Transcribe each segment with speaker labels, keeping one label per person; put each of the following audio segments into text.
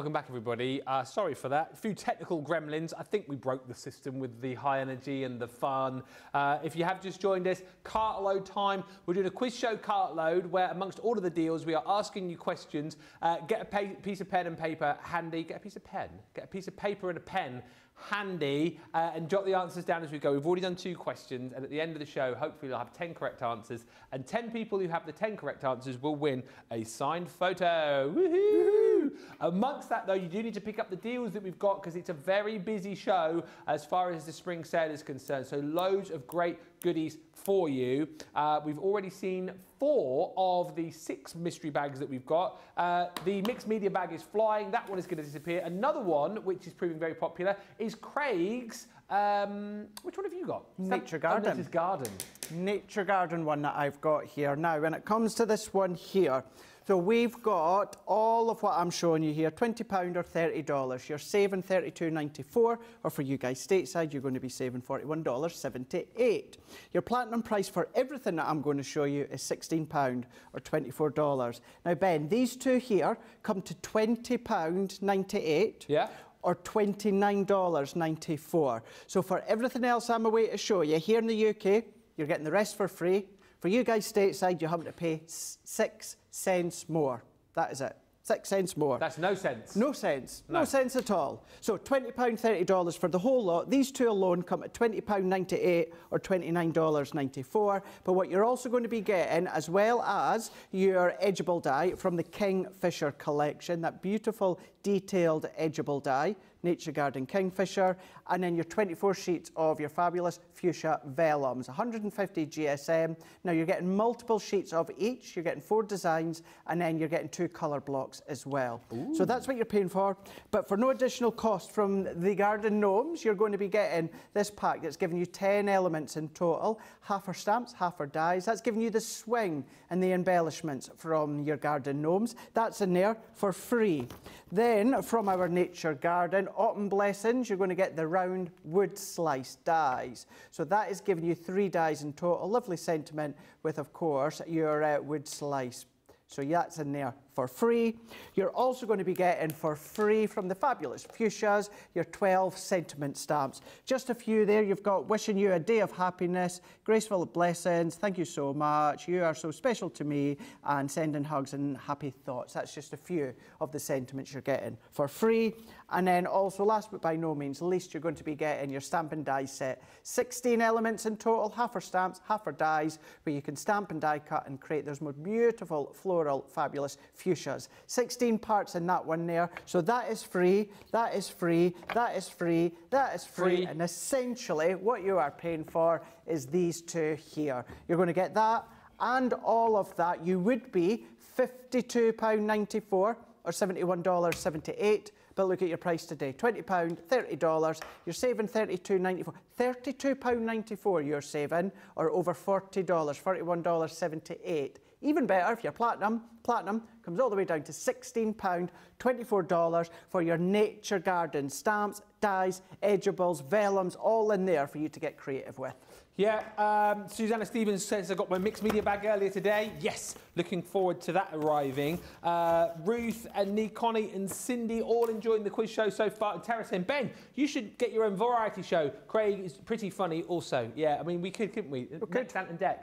Speaker 1: Welcome back, everybody. Uh, sorry for that. A few technical gremlins. I think we broke the system with the high energy and the fun. Uh, if you have just joined us, Cartload time. We're doing a quiz show Cartload where, amongst all of the deals, we are asking you questions. Uh, get a piece of pen and paper handy. Get a piece of pen. Get a piece of paper and a pen handy uh, and jot the answers down as we go. We've already done two questions, and at the end of the show, hopefully, you'll have 10 correct answers. And 10 people who have the 10 correct answers will win a signed photo. Woohoo! Amongst that, though, you do need to pick up the deals that we've got because it's a very busy show as far as the spring sale is concerned. So, loads of great goodies for you. Uh, we've already seen four of the six mystery bags that we've got. Uh, the mixed media bag is flying. That one is going to disappear. Another one, which is proving very popular, is Craig's. Um, which one have you got?
Speaker 2: Nature Garden.
Speaker 1: Oh, Nature Garden.
Speaker 2: Nature Garden one that I've got here. Now, when it comes to this one here, so we've got all of what I'm showing you here, £20 or $30. You're saving $32.94, or for you guys stateside, you're going to be saving $41.78. Your platinum price for everything that I'm going to show you is £16 or $24. Now, Ben, these two here come to £20.98.
Speaker 1: Yeah
Speaker 2: or $29.94. So for everything else I'm away to show you, here in the UK, you're getting the rest for free. For you guys stateside, you're having to pay six cents more. That is it. Six cents more.
Speaker 1: That's no sense.
Speaker 2: No sense. No, no sense at all. So £20, $30 for the whole lot. These two alone come at £20.98 or $29.94. But what you're also going to be getting, as well as your edgeable die from the Kingfisher collection, that beautiful detailed edgeable die, Nature Garden Kingfisher, and then your 24 sheets of your fabulous fuchsia vellums, 150 GSM. Now you're getting multiple sheets of each, you're getting four designs, and then you're getting two colour blocks as well. Ooh. So that's what you're paying for. But for no additional cost from the Garden Gnomes, you're going to be getting this pack that's giving you 10 elements in total, half are stamps, half are dies. That's giving you the swing and the embellishments from your Garden Gnomes. That's in there for free. Then from our Nature Garden, Autumn Blessings, you're going to get the round wood slice dies. So that is giving you three dies in total. Lovely sentiment with, of course, your uh, wood slice. So that's in there for free. You're also going to be getting for free from the fabulous fuchsias your 12 sentiment stamps. Just a few there. You've got wishing you a day of happiness, graceful blessings. Thank you so much. You are so special to me, and sending hugs and happy thoughts. That's just a few of the sentiments you're getting for free. And then also, last but by no means least, you're going to be getting your stamp and die set. 16 elements in total, half are stamps, half are dies, where you can stamp and die cut and create those more beautiful, floral, fabulous fuchsias. 16 parts in that one there. So that is free, that is free, that is free, that is free. free. And essentially, what you are paying for is these two here. You're going to get that and all of that. You would be £52.94 or $71.78 but look at your price today. £20, $30, you're saving $32.94. £32.94 you're saving, or over $40, $41.78. Even better if you're platinum, platinum comes all the way down to £16, $24 for your nature garden stamps, dies, edgeables, vellums, all in there for you to get creative with.
Speaker 1: Yeah, um, Susanna Stevens says I got my mixed media bag earlier today. Yes, looking forward to that arriving. Uh, Ruth and Connie and Cindy all enjoying the quiz show so far. And Tara saying, Ben, you should get your own variety show. Craig is pretty funny also. Yeah, I mean, we could, couldn't we? We could. Ant and Dec.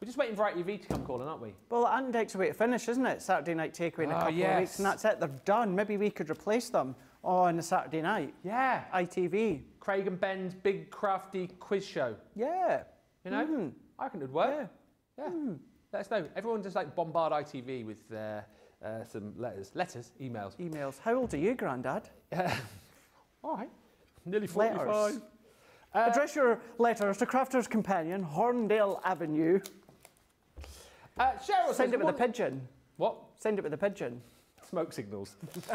Speaker 1: We're just waiting for ITV to come calling, aren't we?
Speaker 2: Well, and Dec's way to finish, isn't it? Saturday night takeaway in a oh, couple yes. of weeks, and that's it. They're done. Maybe we could replace them on a Saturday night.
Speaker 1: Yeah.
Speaker 2: ITV.
Speaker 1: Craig and Ben's big crafty quiz show.
Speaker 2: Yeah.
Speaker 1: You know? Mm. I reckon it'd work. Yeah. yeah. Mm. Let us know. Everyone just like bombard ITV with uh, uh, some letters. Letters, emails.
Speaker 2: Emails. How old are you, Grandad?
Speaker 1: All right. Nearly 45. Letters.
Speaker 2: Uh, Address your letters to Crafter's Companion, Horndale Avenue.
Speaker 1: Uh, Cheryl
Speaker 2: Send it with a pigeon.
Speaker 1: What?
Speaker 2: Send it with a pigeon
Speaker 1: smoke signals.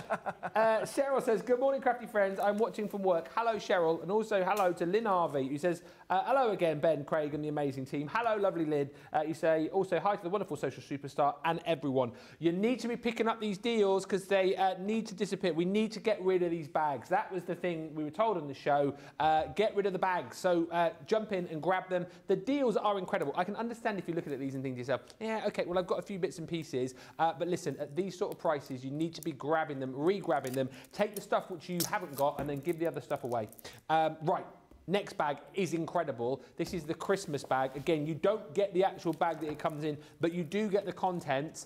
Speaker 1: uh, Cheryl says, Good morning, crafty friends. I'm watching from work. Hello, Cheryl. And also hello to Lynn Harvey, who says, uh, Hello again, Ben, Craig, and the amazing team. Hello, lovely Lynn. Uh, you say, Also, hi to the wonderful social superstar and everyone. You need to be picking up these deals because they uh, need to disappear. We need to get rid of these bags. That was the thing we were told on the show. Uh, get rid of the bags. So uh, jump in and grab them. The deals are incredible. I can understand if you're looking at these and think to yourself, Yeah, okay, well, I've got a few bits and pieces. but listen, at these sort of prices, you need to be grabbing them, re-grabbing them. Take the stuff which you haven't got and then give the other stuff away. Um, right. Next bag is incredible. This is the Christmas bag. Again, you don't get the actual bag that it comes in, but you do get the contents.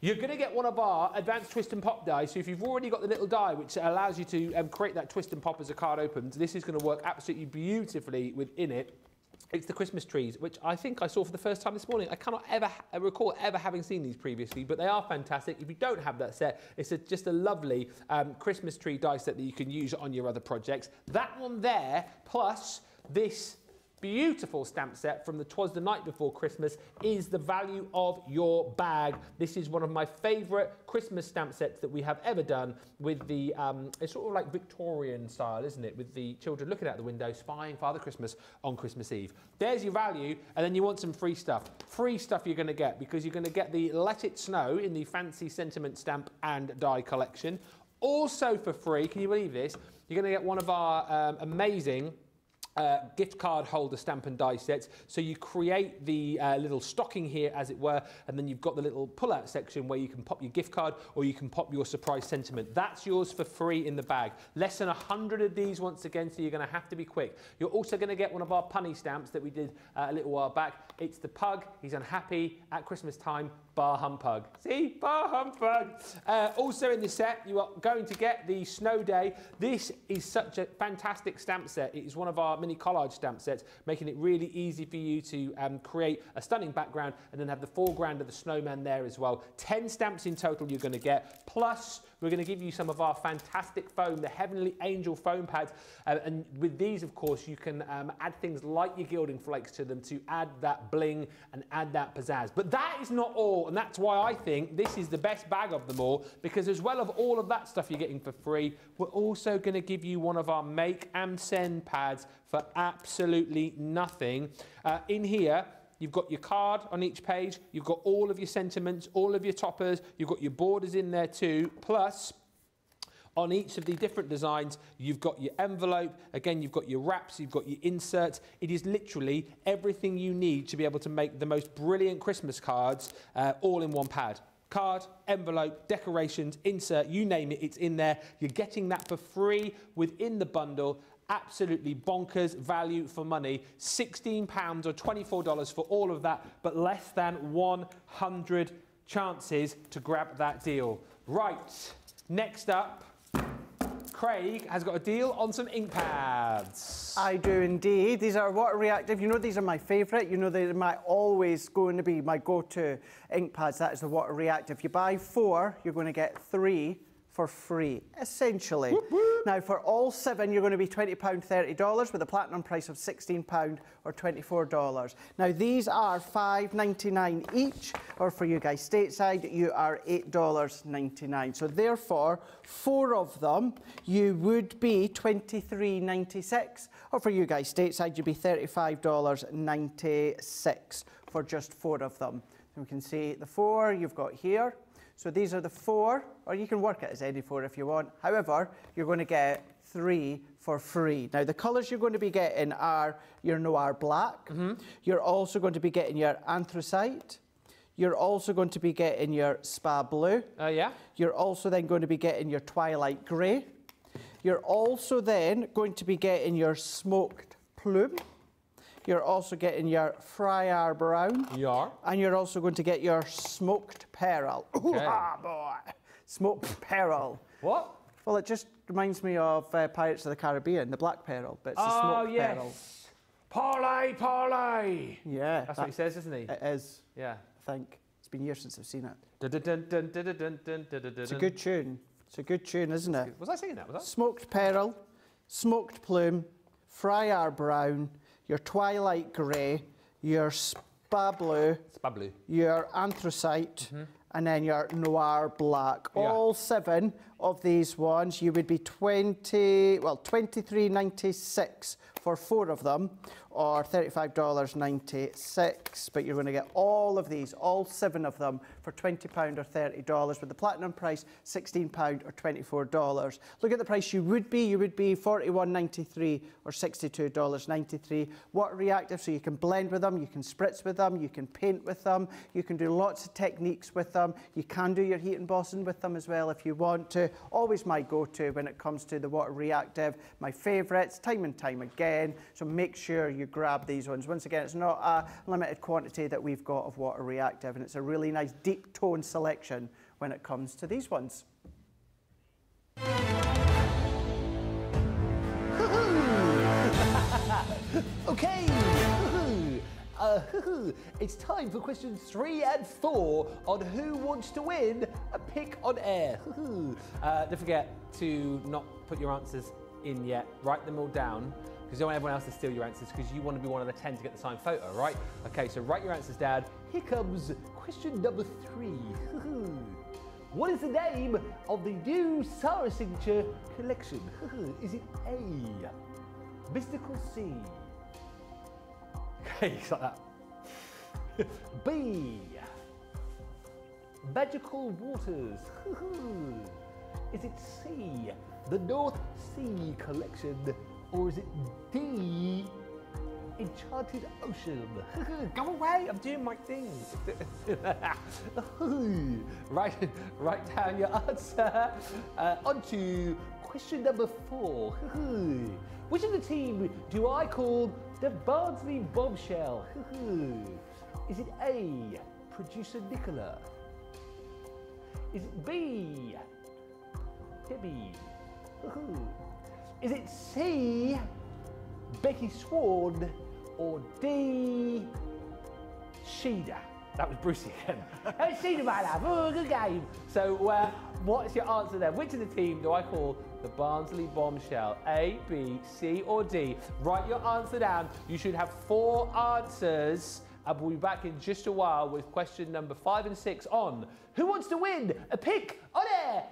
Speaker 1: You're going to get one of our advanced twist and pop dies. So if you've already got the little die which allows you to um, create that twist and pop as a card opens, this is going to work absolutely beautifully within it. It's the Christmas trees, which I think I saw for the first time this morning. I cannot ever recall ever having seen these previously, but they are fantastic. If you don't have that set, it's a, just a lovely um, Christmas tree die set that you can use on your other projects. That one there, plus this beautiful stamp set from the Twas the Night Before Christmas is the value of your bag. This is one of my favourite Christmas stamp sets that we have ever done with the, um, it's sort of like Victorian style, isn't it? With the children looking out the window, spying Father Christmas on Christmas Eve. There's your value, and then you want some free stuff. Free stuff you're going to get because you're going to get the Let It Snow in the Fancy Sentiment Stamp and Die collection. Also for free, can you believe this? You're going to get one of our um, amazing uh, gift card holder stamp and die sets. So you create the uh, little stocking here, as it were, and then you've got the little pull-out section where you can pop your gift card or you can pop your surprise sentiment. That's yours for free in the bag. Less than 100 of these once again, so you're going to have to be quick. You're also going to get one of our punny stamps that we did uh, a little while back. It's the pug. He's unhappy at Christmas time. Bar humpug. See? Bar humpug. Uh, also in the set, you are going to get the Snow Day. This is such a fantastic stamp set. It is one of our mini collage stamp sets, making it really easy for you to um, create a stunning background and then have the foreground of the snowman there as well. 10 stamps in total you're going to get, plus we're going to give you some of our fantastic foam, the Heavenly Angel foam pads. Uh, and with these, of course, you can um, add things like your gilding flakes to them to add that bling and add that pizzazz. But that is not all, and that's why I think this is the best bag of them all, because as well of all of that stuff you're getting for free, we're also going to give you one of our Make and Send pads for absolutely nothing. Uh, in here, You've got your card on each page. You've got all of your sentiments, all of your toppers. You've got your borders in there too. Plus, on each of the different designs, you've got your envelope. Again, you've got your wraps, you've got your inserts. It is literally everything you need to be able to make the most brilliant Christmas cards uh, all in one pad. Card, envelope, decorations, insert, you name it, it's in there. You're getting that for free within the bundle absolutely bonkers value for money. £16 or $24 for all of that, but less than 100 chances to grab that deal. Right, next up, Craig has got a deal on some ink pads.
Speaker 2: I do indeed. These are water reactive. You know these are my favourite. You know they're my always going to be my go-to ink pads. That is the water reactive. You buy four, you're going to get three for free, essentially. Whoop, whoop. Now, for all seven, you're going to be £20, $30 with a platinum price of £16 or $24. Now, these are $5.99 each, or for you guys stateside, you are $8.99. So, therefore, four of them, you would be $23.96, or for you guys stateside, you'd be $35.96 for just four of them. So we can see the four you've got here. So these are the four, or you can work it as any four if you want. However, you're going to get three for free. Now, the colours you're going to be getting are your Noir Black. Mm -hmm. You're also going to be getting your Anthracite. You're also going to be getting your Spa Blue.
Speaker 1: Uh, yeah.
Speaker 2: You're also then going to be getting your Twilight Grey. You're also then going to be getting your Smoked Plume. You're also getting your Friar Brown.
Speaker 1: You are.
Speaker 2: And you're also going to get your smoked Peril.
Speaker 1: Okay.
Speaker 2: Ah, boy. Smoked Peril.
Speaker 1: What?
Speaker 2: Well, it just reminds me of uh, Pirates of the Caribbean, the black pearl, but it's
Speaker 1: oh,
Speaker 2: the smoked
Speaker 1: yes.
Speaker 2: pearl.
Speaker 1: Parlay, parlay.
Speaker 2: Yeah.
Speaker 1: That's that, what he says, isn't he?
Speaker 2: It is.
Speaker 1: Yeah.
Speaker 2: I think. It's been years since I've seen it.
Speaker 1: It's
Speaker 2: a good tune. It's a good tune, isn't it?
Speaker 1: Was I singing that? Was that?
Speaker 2: Smoked Peril, smoked plume, friar brown, your twilight grey, your spa blue,
Speaker 1: spa blue.
Speaker 2: your anthracite, mm -hmm. and then your noir black.
Speaker 1: Yeah.
Speaker 2: All seven of these ones, you would be 20, well, 23.96 for four of them, or $35.96. But you're going to get all of these, all seven of them, for £20 or $30, with the platinum price £16 or $24. Look at the price you would be. You would be $41.93 or $62.93. Water reactive, so you can blend with them, you can spritz with them, you can paint with them, you can do lots of techniques with them. You can do your heat embossing with them as well if you want to. Always my go-to when it comes to the water reactive. My favourites, time and time again. So make sure you grab these ones. Once again, it's not a limited quantity that we've got of water reactive, and it's a really nice deep tone selection when it comes to these ones.
Speaker 3: okay. Uh, it's time for questions three and four on who wants to win a pick on air.
Speaker 1: uh, don't forget to not put your answers in yet. Write them all down because you don't want everyone else to steal your answers because you want to be one of the 10 to get the signed photo, right? Okay, so write your answers down.
Speaker 3: Here comes question number three. what is the name of the new Sara Signature collection? is it A, Mystical Sea?
Speaker 1: Okay, like that.
Speaker 3: B, Magical Waters? is it C, the North Sea collection? Or is it D, Enchanted Ocean?
Speaker 1: Go away, I'm doing my thing.
Speaker 3: write, write down your answer. Uh, on to question number four. Which of the team do I call the Barnsley Bombshell? Is it A, producer Nicola? Is it B, Debbie? Is it C, Becky Swan, or D, Sheeda?
Speaker 1: That was Brucey again.
Speaker 3: hey, Sheeda, my love. Oh, good game.
Speaker 1: So, uh, what's your answer there? Which of the team do I call the Barnsley bombshell? A, B, C, or D? Write your answer down. You should have four answers. And we'll be back in just a while with question number five and six on Who Wants to Win a Pick on Air?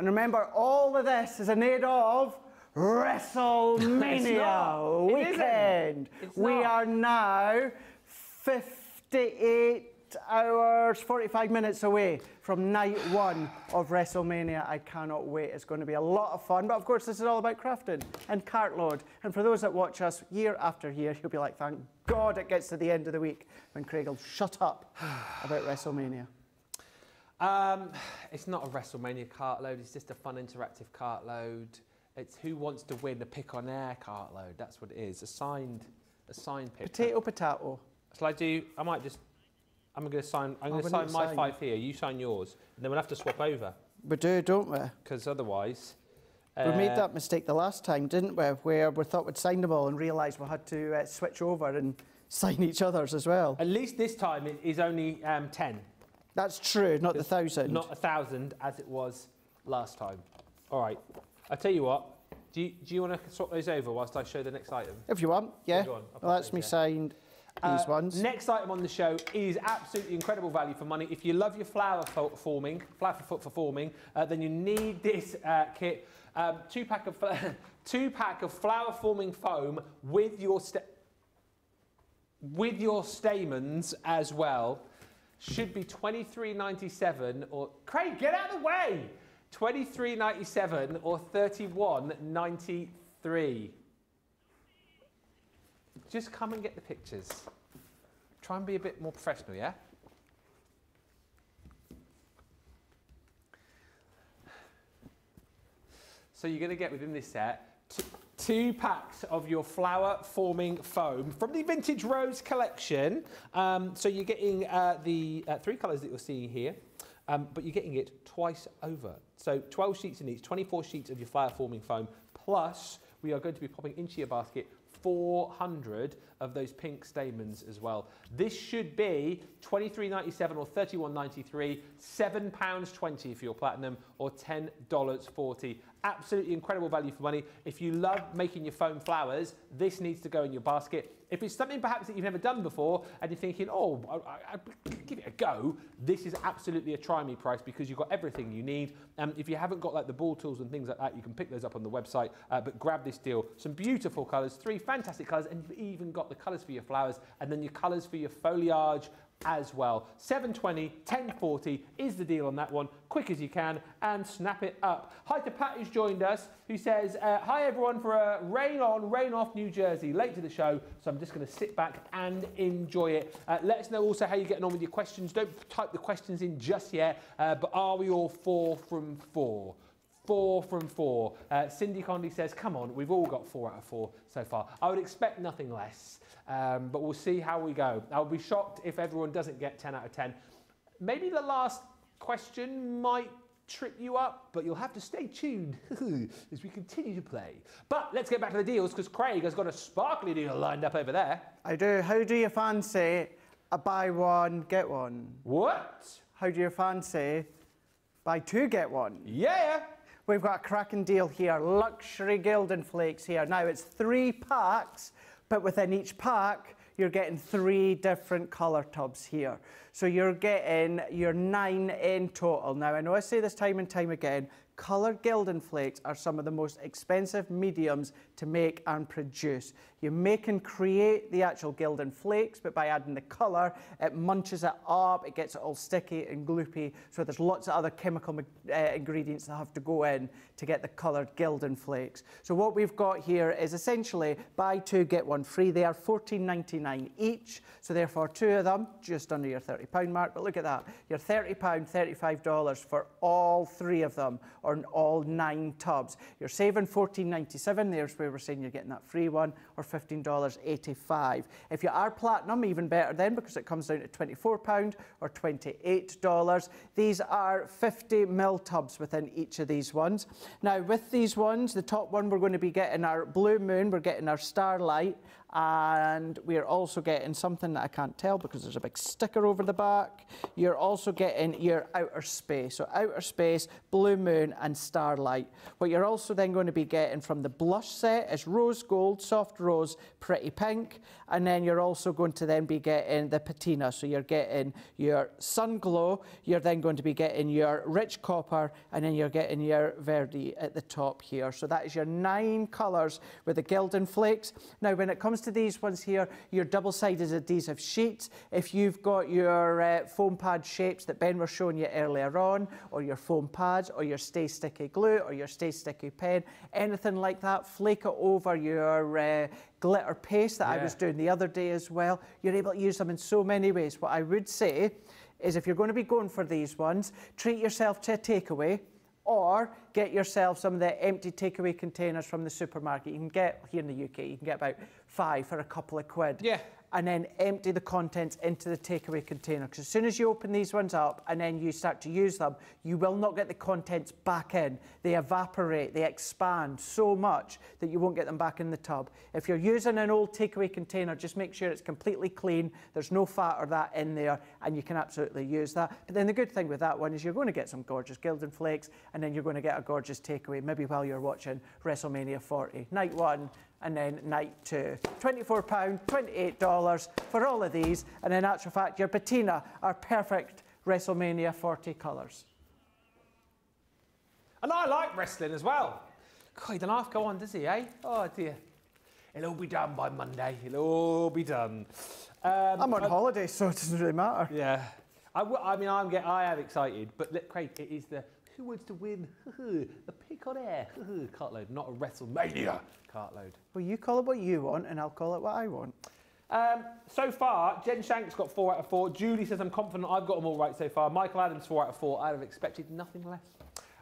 Speaker 2: And remember, all of this is in aid of WrestleMania weekend. We are now 58 hours, 45 minutes away from night one of WrestleMania. I cannot wait. It's going to be a lot of fun. But of course, this is all about crafting and cartload. And for those that watch us year after year, you'll be like, thank God it gets to the end of the week when Craig will shut up about WrestleMania.
Speaker 1: Um, it's not a WrestleMania cartload, it's just a fun interactive cartload. It's who wants to win the pick on air cartload. That's what it is. A signed, a signed pick.
Speaker 2: Potato, potato.
Speaker 1: Shall I do? I might just. I'm going to sign. I'm going to sign my sign? five here. You sign yours, and then we'll have to swap over.
Speaker 2: We do, don't we?
Speaker 1: Because otherwise.
Speaker 2: We uh, made that mistake the last time, didn't we? Where we thought we'd sign them all and realised we had to uh, switch over and sign each other's as well.
Speaker 1: At least this time it is only um, 10.
Speaker 2: That's true, not the thousand.
Speaker 1: Not a thousand as it was last time. All right. I'll tell you what. Do you, do you want to swap those over whilst I show the next item?
Speaker 2: If you want, yeah. Well, that's me signed. These uh, ones.
Speaker 1: Next item on the show is absolutely incredible value for money. If you love your flower forming, flower for, foot for forming, uh, then you need this uh, kit. Um, two pack of two pack of flower forming foam with your with your stamens as well should be 23.97 or Craig, get out of the way. 23.97 or 31.93. Just come and get the pictures. Try and be a bit more professional, yeah? So you're going to get within this set two packs of your flower forming foam from the Vintage Rose collection. Um, so you're getting uh, the uh, three colours that you're seeing here, um, but you're getting it twice over. So 12 sheets in each, 24 sheets of your flower forming foam, plus we are going to be popping into your basket 400 of those pink stamens as well. This should be 23.97 or 31.93, £7.20 for your platinum or $10.40 Absolutely incredible value for money. If you love making your foam flowers, this needs to go in your basket. If it's something perhaps that you've never done before and you're thinking, oh, I, I, give it a go, this is absolutely a try me price because you've got everything you need. Um, if you haven't got like the ball tools and things like that, you can pick those up on the website. Uh, but grab this deal. Some beautiful colours, three fantastic colours, and you've even got the colours for your flowers and then your colours for your foliage as well. 720, 1040 is the deal on that one. Quick as you can and snap it up. Hi to Pat who's joined us who says, uh, Hi everyone for a rain on, rain off New Jersey. Late to the show, so I'm just going to sit back and enjoy it. Uh, let us know also how you're getting on with your questions. Don't type the questions in just yet, uh, but are we all four from four? Four from four. Uh, Cindy Condy says, come on, we've all got four out of four so far. I would expect nothing less. Um, but we'll see how we go. I'll be shocked if everyone doesn't get 10 out of 10. Maybe the last question might trip you up, but you'll have to stay tuned as we continue to play. But let's get back to the deals because Craig has got a sparkly deal lined up over there.
Speaker 2: I do. How do you fancy a buy one, get one?
Speaker 1: What?
Speaker 2: How do you fancy buy two, get one?
Speaker 1: Yeah.
Speaker 2: We've got a cracking deal here. Luxury Gilding Flakes here. Now it's three packs but within each pack, you're getting three different colour tubs here. So you're getting your nine in total. Now, I know I say this time and time again, Coloured gilding flakes are some of the most expensive mediums to make and produce. You make and create the actual gilding flakes, but by adding the colour, it munches it up, it gets it all sticky and gloopy. So there's lots of other chemical uh, ingredients that have to go in to get the coloured gilding flakes. So what we've got here is essentially buy two, get one free. They are $14.99 each. So therefore, two of them, just under your £30 mark. But look at that, you're £30, $35 for all three of them, or all nine tubs. You're saving $14.97. There's where we're saying you're getting that free one, or $15.85. If you are platinum, even better then, because it comes down to £24 or $28. These are 50 mil tubs within each of these ones. Now, with these ones, the top one, we're going to be getting our Blue Moon, we're getting our Starlight, and we're also getting something that I can't tell because there's a big sticker over the back. You're also getting your outer space. So outer space, blue moon and starlight. What you're also then going to be getting from the blush set is rose gold, soft rose, pretty pink. And then you're also going to then be getting the patina. So you're getting your sun glow. You're then going to be getting your rich copper and then you're getting your verde at the top here. So that is your nine colours with the Gilding flakes. Now when it comes comes to these ones here, your double-sided adhesive sheets, if you've got your uh, foam pad shapes that Ben was showing you earlier on, or your foam pads, or your Stay Sticky glue, or your Stay Sticky pen, anything like that, flake it over your uh, glitter paste that yeah. I was doing the other day as well. You're able to use them in so many ways. What I would say is if you're going to be going for these ones, treat yourself to a takeaway or get yourself some of the empty takeaway containers from the supermarket. You can get here in the UK, you can get about five for a couple of quid.
Speaker 1: Yeah
Speaker 2: and then empty the contents into the takeaway container. Because as soon as you open these ones up and then you start to use them, you will not get the contents back in. They evaporate, they expand so much that you won't get them back in the tub. If you're using an old takeaway container, just make sure it's completely clean, there's no fat or that in there, and you can absolutely use that. But then the good thing with that one is you're going to get some gorgeous gilding flakes, and then you're going to get a gorgeous takeaway, maybe while you're watching WrestleMania 40. Night one, and then night two. £24, $28 for all of these. And in actual fact, your patina are perfect WrestleMania 40 colours.
Speaker 1: And I like wrestling as well. God, he doesn't have to go on, does he, eh? Oh, dear. It'll all be done by Monday. It'll all be done.
Speaker 2: Um, I'm on uh, holiday, so it doesn't really matter.
Speaker 1: Yeah. I, I mean, I'm get, I am excited, but look, Craig, it is the who wants to win the pick on air cartload, not a WrestleMania cartload.
Speaker 2: Well, you call it what you want, and I'll call it what I want.
Speaker 1: Um, so far, Jen Shank's got four out of four. Julie says, I'm confident I've got them all right so far. Michael Adams, four out of four. I'd have expected nothing less.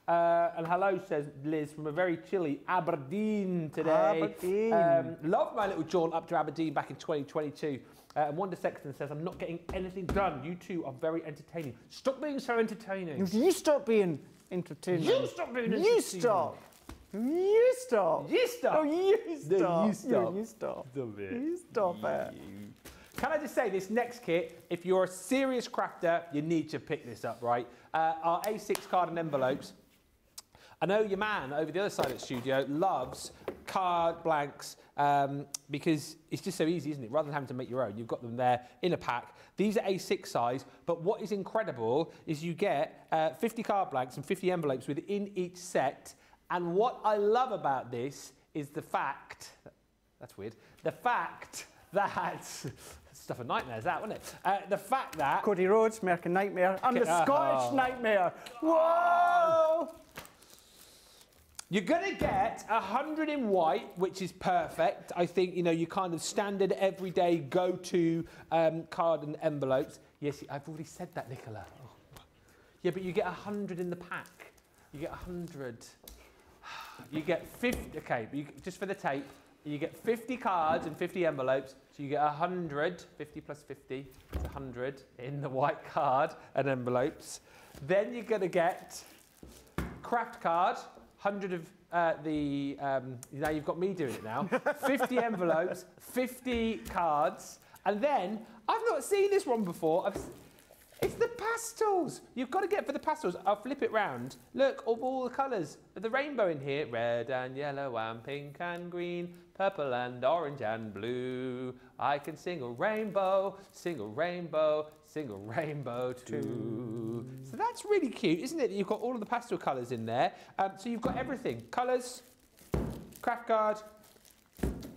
Speaker 1: Uh, and hello, says Liz, from a very chilly Aberdeen today.
Speaker 2: Aberdeen.
Speaker 1: Um, love my little jaunt up to Aberdeen back in 2022. Uh, and Wanda Sexton says, I'm not getting anything done. You two are very entertaining. Stop being so entertaining.
Speaker 2: You stop being entertaining.
Speaker 1: You stop being.
Speaker 2: You stop. You stop.
Speaker 1: You stop.
Speaker 2: Oh, you stop.
Speaker 1: You stop.
Speaker 2: You, stop.
Speaker 1: Stop it.
Speaker 2: You stop it.
Speaker 1: Can I just say, this next kit, if you're a serious crafter, you need to pick this up, right? Uh, our A6 card and envelopes I know your man over the other side of the studio loves card blanks um, because it's just so easy, isn't it? Rather than having to make your own, you've got them there in a pack. These are A6 size, but what is incredible is you get uh, 50 card blanks and 50 envelopes within each set. And what I love about this is the fact, that's weird, the fact that, stuff of nightmares that, wasn't it? Uh, the fact that...
Speaker 2: Cody Rhodes, American Nightmare. I'm the
Speaker 1: Oh.
Speaker 2: Scottish Nightmare. Whoa!
Speaker 1: You're going to get a 100 in white, which is perfect. I think, you know, you kind of standard everyday go-to um, card and envelopes. Yes, I've already said that, Nicola. Oh. Yeah, but you get a 100 in the pack. You get a 100. You get 50, okay, you, just for the tape, you get 50 cards and 50 envelopes. So you get 100, 50 plus 50, it's 100 in the white card and envelopes. Then you're going to get craft card, 100 of uh, the, um, now you've got me doing it now, 50 envelopes, 50 cards, and then, I've not seen this one before, I've, it's the pastels. You've got to get for the pastels. I'll flip it round. Look, of all the colours the rainbow in here. Red and yellow and pink and green, purple and orange and blue. I can sing a rainbow, sing a rainbow, sing a rainbow too. So that's really cute, isn't it? You've got all of the pastel colours in there. Um, so you've got everything. Colours, craft card,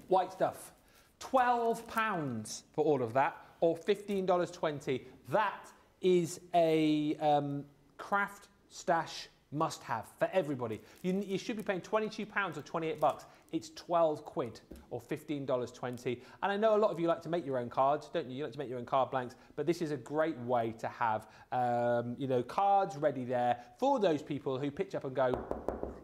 Speaker 1: white stuff. £12 for all of that, or $15.20. That is a um, craft stash must have for everybody. You, you should be paying £22 or 28 bucks. It's 12 quid or $15.20. And I know a lot of you like to make your own cards, don't you? You like to make your own card blanks, but this is a great way to have, um, you know, cards ready there for those people who pitch up and go,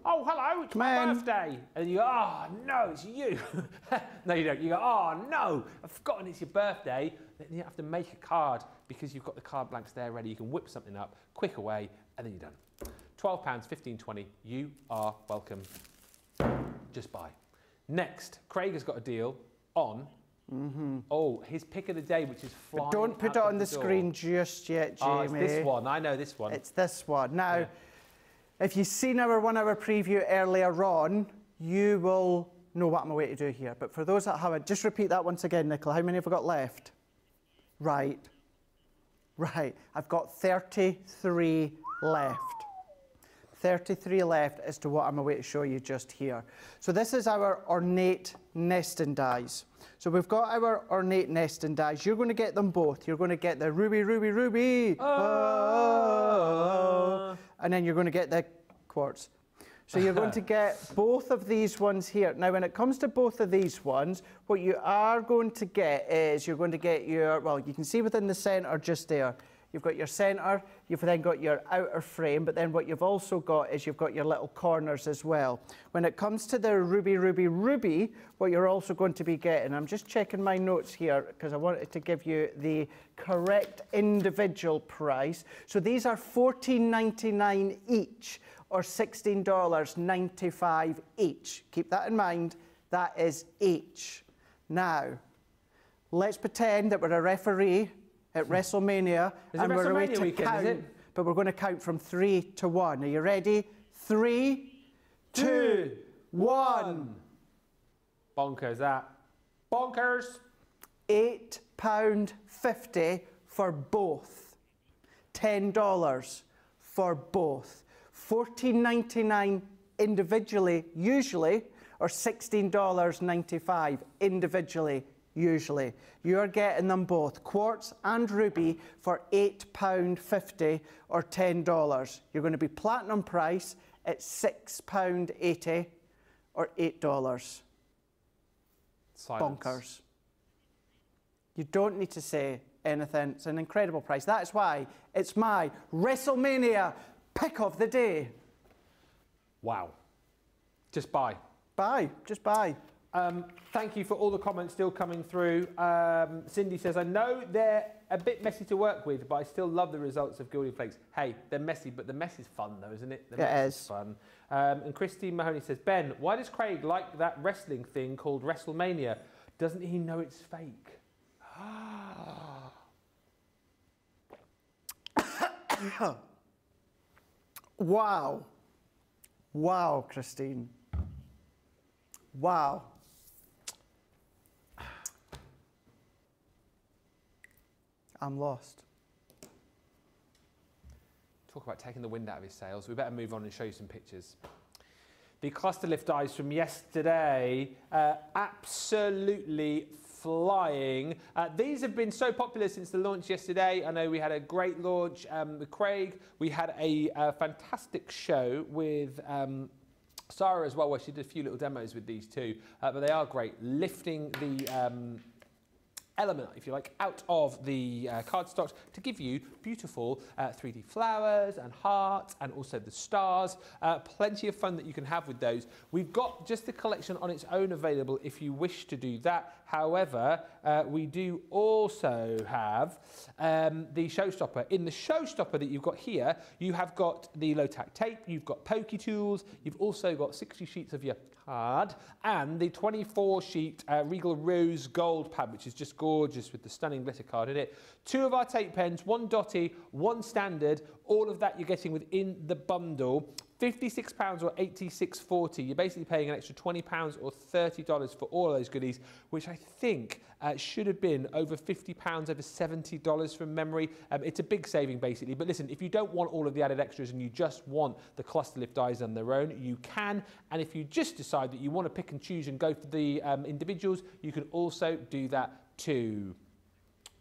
Speaker 1: oh, hello, it's my
Speaker 2: Man.
Speaker 1: birthday. And you go, oh, no, it's you. no, you don't. You go, oh, no, I've forgotten it's your birthday. Then you have to make a card because you've got the card blanks there ready. You can whip something up, quick away, and then you're done. £12, £15, 20 You are welcome. Just buy. Next, Craig has got a deal on. Mm-hmm. Oh, his pick of the day, which is flying.
Speaker 2: But don't put it on the
Speaker 1: door.
Speaker 2: screen just yet, ah, Jamie.
Speaker 1: Oh, it's this one. I know this one.
Speaker 2: It's this one. Now,
Speaker 1: Yeah.
Speaker 2: if you've seen our one hour preview earlier on, you will know what I'm away to do here. But for those that haven't, just repeat that once again, Nicola. How many have I got left? Right. Right. I've got 33 left. 33 left as to what I'm away to show you just here. So this is our ornate nesting dies. So we've got our ornate nesting dies. You're going to get them both. You're going to get the ruby, ruby, ruby. Oh. And then you're going to get the quartz. So you're going to get both of these ones here. Now, when it comes to both of these ones, what you are going to get is you're going to get your, well, you can see within the centre just there, you've got your centre, you've then got your outer frame, but then what you've also got is you've got your little corners as well. When it comes to the ruby, ruby, ruby, what you're also going to be getting, I'm just checking my notes here because I wanted to give you the correct individual price. So these are $14.99 each or $16.95 each. Keep that in mind, that is each. Now, let's pretend that we're a referee at hmm. WrestleMania
Speaker 1: Is it
Speaker 2: we're
Speaker 1: WrestleMania
Speaker 2: to
Speaker 1: weekend, is
Speaker 2: count,
Speaker 1: it?
Speaker 2: but we're going to count from three to one. Are you ready? Three, two, one.
Speaker 1: Bonkers, that. Bonkers.
Speaker 2: eight pound fifty for both. Ten dollars for both. Fourteen ninety nine individually, usually, or sixteen dollars ninety five individually, usually. You're getting them both, quartz and ruby, for eight pound fifty or ten dollars. You're going to be platinum price at six pound eighty or eight dollars.
Speaker 1: Silence.
Speaker 2: Bonkers. You don't need to say anything. It's an incredible price. That's why it's my WrestleMania pick of the day.
Speaker 1: Wow. Just buy.
Speaker 2: Buy, just buy.
Speaker 1: Um, thank you for all the comments still coming through. Um, Cindy says, I know they're a bit messy to work with, but I still love the results of Gilded Flakes. Hey, they're messy, but the mess is fun, though, isn't it? The
Speaker 2: It
Speaker 1: mess
Speaker 2: is.
Speaker 1: fun. Um, and Christine Mahoney says, Ben, why does Craig like that wrestling thing called WrestleMania? Doesn't he know it's fake?
Speaker 2: Wow. Wow, Christine. Wow. I'm lost.
Speaker 1: Talk about taking the wind out of his sails. We better move on and show you some pictures. The cluster lift dies from yesterday, uh, absolutely flying. Uh, these have been so popular since the launch yesterday. I know we had a great launch um, with Craig. We had a, a fantastic show with um, Sara as well, where she did a few little demos with these two. Uh, but they are great, lifting the um, element, if you like, out of the uh, cardstocks to give you beautiful uh, 3D flowers and hearts and also the stars. Uh, plenty of fun that you can have with those. We've got just the collection on its own available if you wish to do that. However, uh, we do also have um, the showstopper. In the showstopper that you've got here, you have got the low-tack tape, you've got pokey tools, you've also got 60 sheets of your card and the 24 sheet uh, Regal Rose Gold pad, which is just gorgeous with the stunning glitter card in it. Two of our tape pens, one dotty, one standard, all of that you're getting within the bundle. £56 or 86.40. You're basically paying an extra £20 or $30 for all those goodies, which I think uh, should have been over £50, over $70 from memory. Um, it's a big saving basically. But listen, if you don't want all of the added extras and you just want the cluster lift dies on their own, you can. And if you just decide that you want to pick and choose and go for the um, individuals, you can also do that too.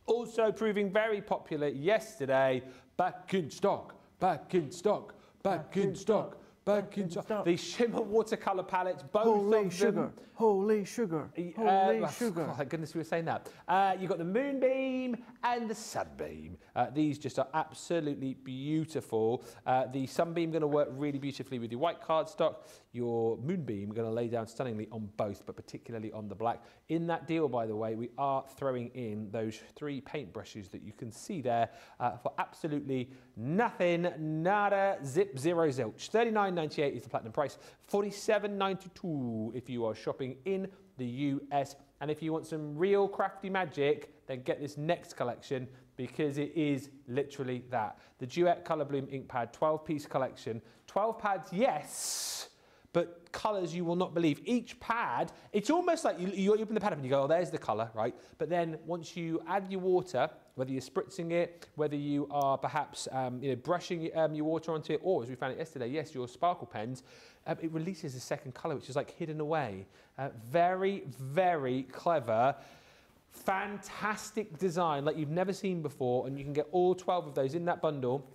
Speaker 1: Also proving very popular yesterday, back in stock, back in stock, back, in, stock. Back in stock. The shimmer watercolour palettes, both
Speaker 2: Holy
Speaker 1: of
Speaker 2: sugar.
Speaker 1: them.
Speaker 2: Holy sugar. Holy uh, sugar.
Speaker 1: Oh, thank goodness we were saying that. Uh, you've got the moonbeam and the sunbeam. Uh, these just are absolutely beautiful. Uh, the sunbeam going to work really beautifully with your white cardstock. Your moonbeam going to lay down stunningly on both, but particularly on the black. In that deal, by the way, we are throwing in those three paintbrushes that you can see there uh, for absolutely nothing, nada, zip, zero, zilch. 39.98 is the platinum price. 47.92 if you are shopping in the US. And if you want some real crafty magic, then get this next collection because it is literally that. The Duet Colour Bloom ink pad, 12 piece collection. 12 pads, yes, but colours you will not believe. Each pad, it's almost like you, you open the pad up and you go, oh, there's the colour, right? But then once you add your water, whether you're spritzing it, whether you are perhaps um, you know, brushing um, your water onto it, or as we found it yesterday, yes, your sparkle pens, uh, it releases a second colour, which is like hidden away. Uh, very, very clever. Fantastic design like you've never seen before, and you can get all 12 of those in that bundle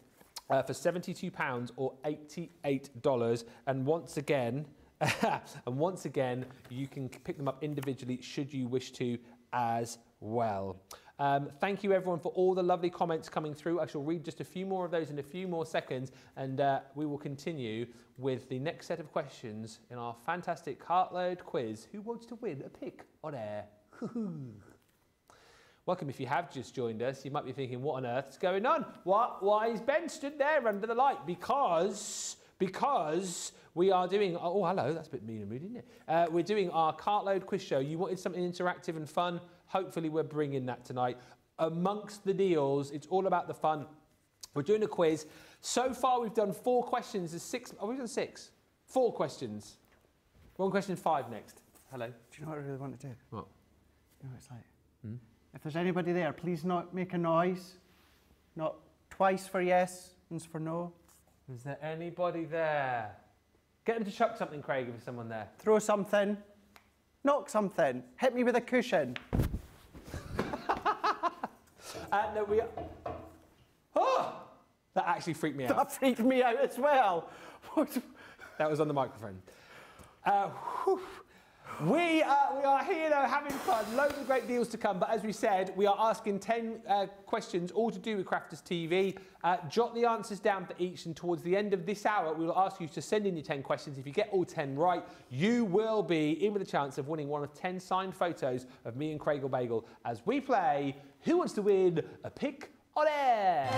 Speaker 1: uh, for £72 or $88. And once again, and once again, you can pick them up individually should you wish to as well. Um, thank you everyone for all the lovely comments coming through. I shall read just a few more of those in a few more seconds and uh, we will continue with the next set of questions in our fantastic Cartload quiz. Who wants to win a pick on air? Welcome if you have just joined us. You might be thinking, what on earth is going on? What? Why is Ben stood there under the light? Because, because we are doing, oh, hello, that's a bit mean and rude, isn't it? Uh, we're doing our Cartload quiz show. You wanted something interactive and fun. Hopefully, we're bringing that tonight. Amongst the deals, it's all about the fun. We're doing a quiz. So far, we've done four questions. There's six. Oh, we've done six. Four questions. One question five next. Hello.
Speaker 2: Do you know what I really want to do?
Speaker 1: What?
Speaker 2: You know it's like? Hmm? If there's anybody there, please not make a noise. Not twice for yes, once for no.
Speaker 1: Is there anybody there? Get them to chuck something, Craig, if there's someone there.
Speaker 2: Throw something. Knock something. Hit me with a cushion.
Speaker 1: uh, no, we. Oh! That actually freaked me out.
Speaker 2: That freaked me out as well.
Speaker 1: that was on the microphone. Uh, we, uh, we are here though, having fun. Loads of great deals to come. But as we said, we are asking 10 uh, questions, all to do with Crafters TV. Uh, jot the answers down for each, and towards the end of this hour, we will ask you to send in your 10 questions. If you get all 10 right, you will be in with a chance of winning one of 10 signed photos of me and Craig Bagel as we play Who Wants to Win a Pick on Air?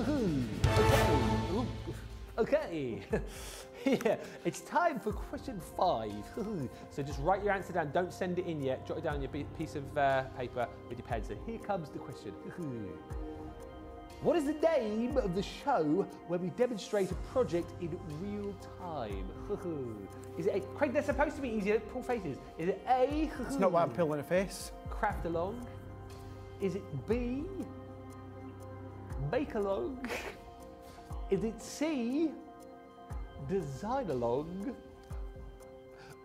Speaker 1: Okay. yeah, it's time for question five. so just write your answer down. Don't send it in yet. Jot it down on your piece of uh, paper with your pen. So here comes the question. What is the name of the show where we demonstrate a project in real time? is it A? Craig, they're supposed to be easier. Pull faces. Is it A?
Speaker 2: It's not what I'm pulling a face.
Speaker 1: Craft along. Is it B? Make along. Is it C? Design along.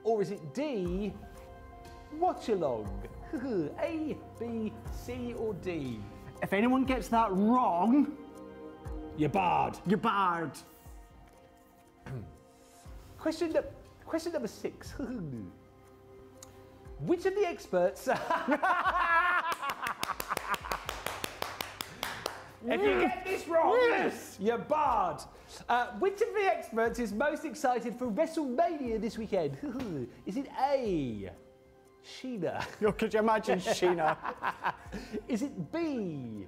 Speaker 1: Or is it D? Watch along. A, B, C, or D?
Speaker 2: If anyone gets that wrong,
Speaker 1: You're barred.
Speaker 2: you're barred.
Speaker 1: Question, nu- question number six. Which of the experts? if you get this wrong,
Speaker 2: Yes.
Speaker 1: you're barred. Uh, which of the experts is most excited for WrestleMania this weekend? is it A. Sheena?
Speaker 2: Could you imagine Sheena?
Speaker 1: Is it B.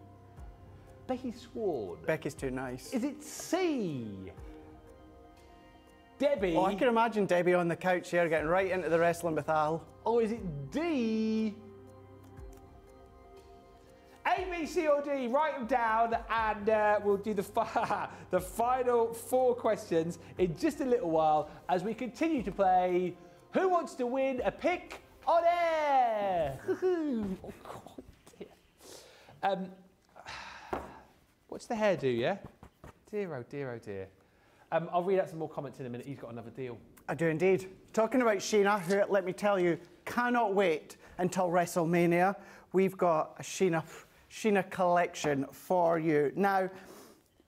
Speaker 1: Becky Swan?
Speaker 2: Becky's too nice.
Speaker 1: Is it C. Debbie?
Speaker 2: Oh, I can imagine Debbie on the couch here getting right into the wrestling with Al.
Speaker 1: Or is it D? A, B, C, or D? Write them down, and uh, we'll do the fi- the final four questions in just a little while as we continue to play. Who wants to win a pick on air? oh God, dear. Um, what's the hairdo? Yeah, dear oh dear oh dear. Um, I'll read out some more comments in a minute. He's got another deal.
Speaker 2: I do indeed. Talking about Sheena, who, let me tell you, cannot wait until WrestleMania. We've got a Sheena, Sheena collection for you. Now,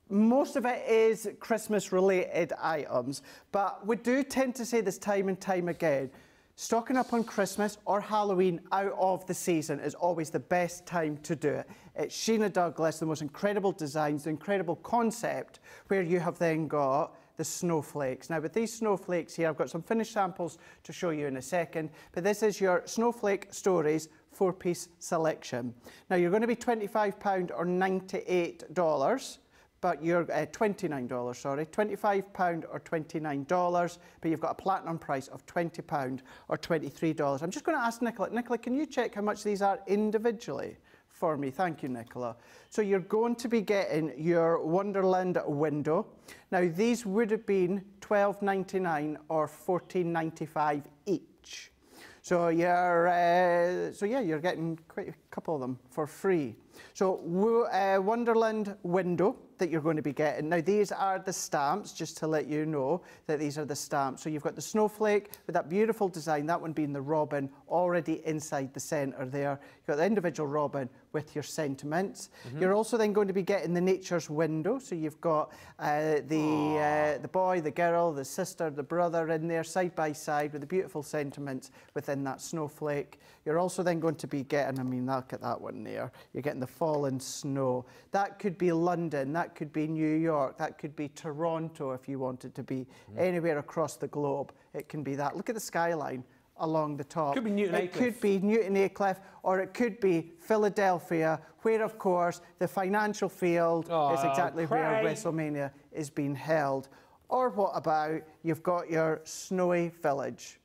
Speaker 2: most of it is Christmas related items, but we do tend to say this time and time again. Stocking up on Christmas or Halloween out of the season is always the best time to do it. It's Sheena Douglass, the most incredible designs, the incredible concept, where you have then got the snowflakes. Now with these snowflakes here, I've got some finished samples to show you in a second, but this is your Snowflake Stories four-piece selection. Now you're going to be £25 or $98 but you're uh, $29, sorry, £25 or $29, but you've got a platinum price of £20 or $23. I'm just going to ask Nicola, Nicola, can you check how much these are individually for me? Thank you, Nicola. So you're going to be getting your Wonderland window. Now, these would have been $12.99 or $14.95 each. So you're, uh, so yeah, you're getting quite a couple of them for free. So uh, Wonderland window that you're going to be getting. Now these are the stamps, just to let you know that these are the stamps. So you've got the snowflake with that beautiful design, that one being the robin, already inside the centre there. You've got the individual robin with your sentiments. You're also then going to be getting the nature's window. So you've got uh, the, uh, the boy, the girl, the sister, the brother in there side by side with the beautiful sentiments within that snowflake. You're also then going to be getting, I mean, look at that one there. You're getting the fallen snow. That could be London, that could be New York, that could be Toronto if you wanted to be mm-hmm. anywhere across the globe. It can be that. Look at the skyline along the top.
Speaker 4: Could be Newton
Speaker 2: It could be Newton Aycliffe, or it could be Philadelphia, where, of course, the financial field oh, is
Speaker 4: Oh,
Speaker 2: exactly where WrestleMania is being held. Or what about you've got your snowy village?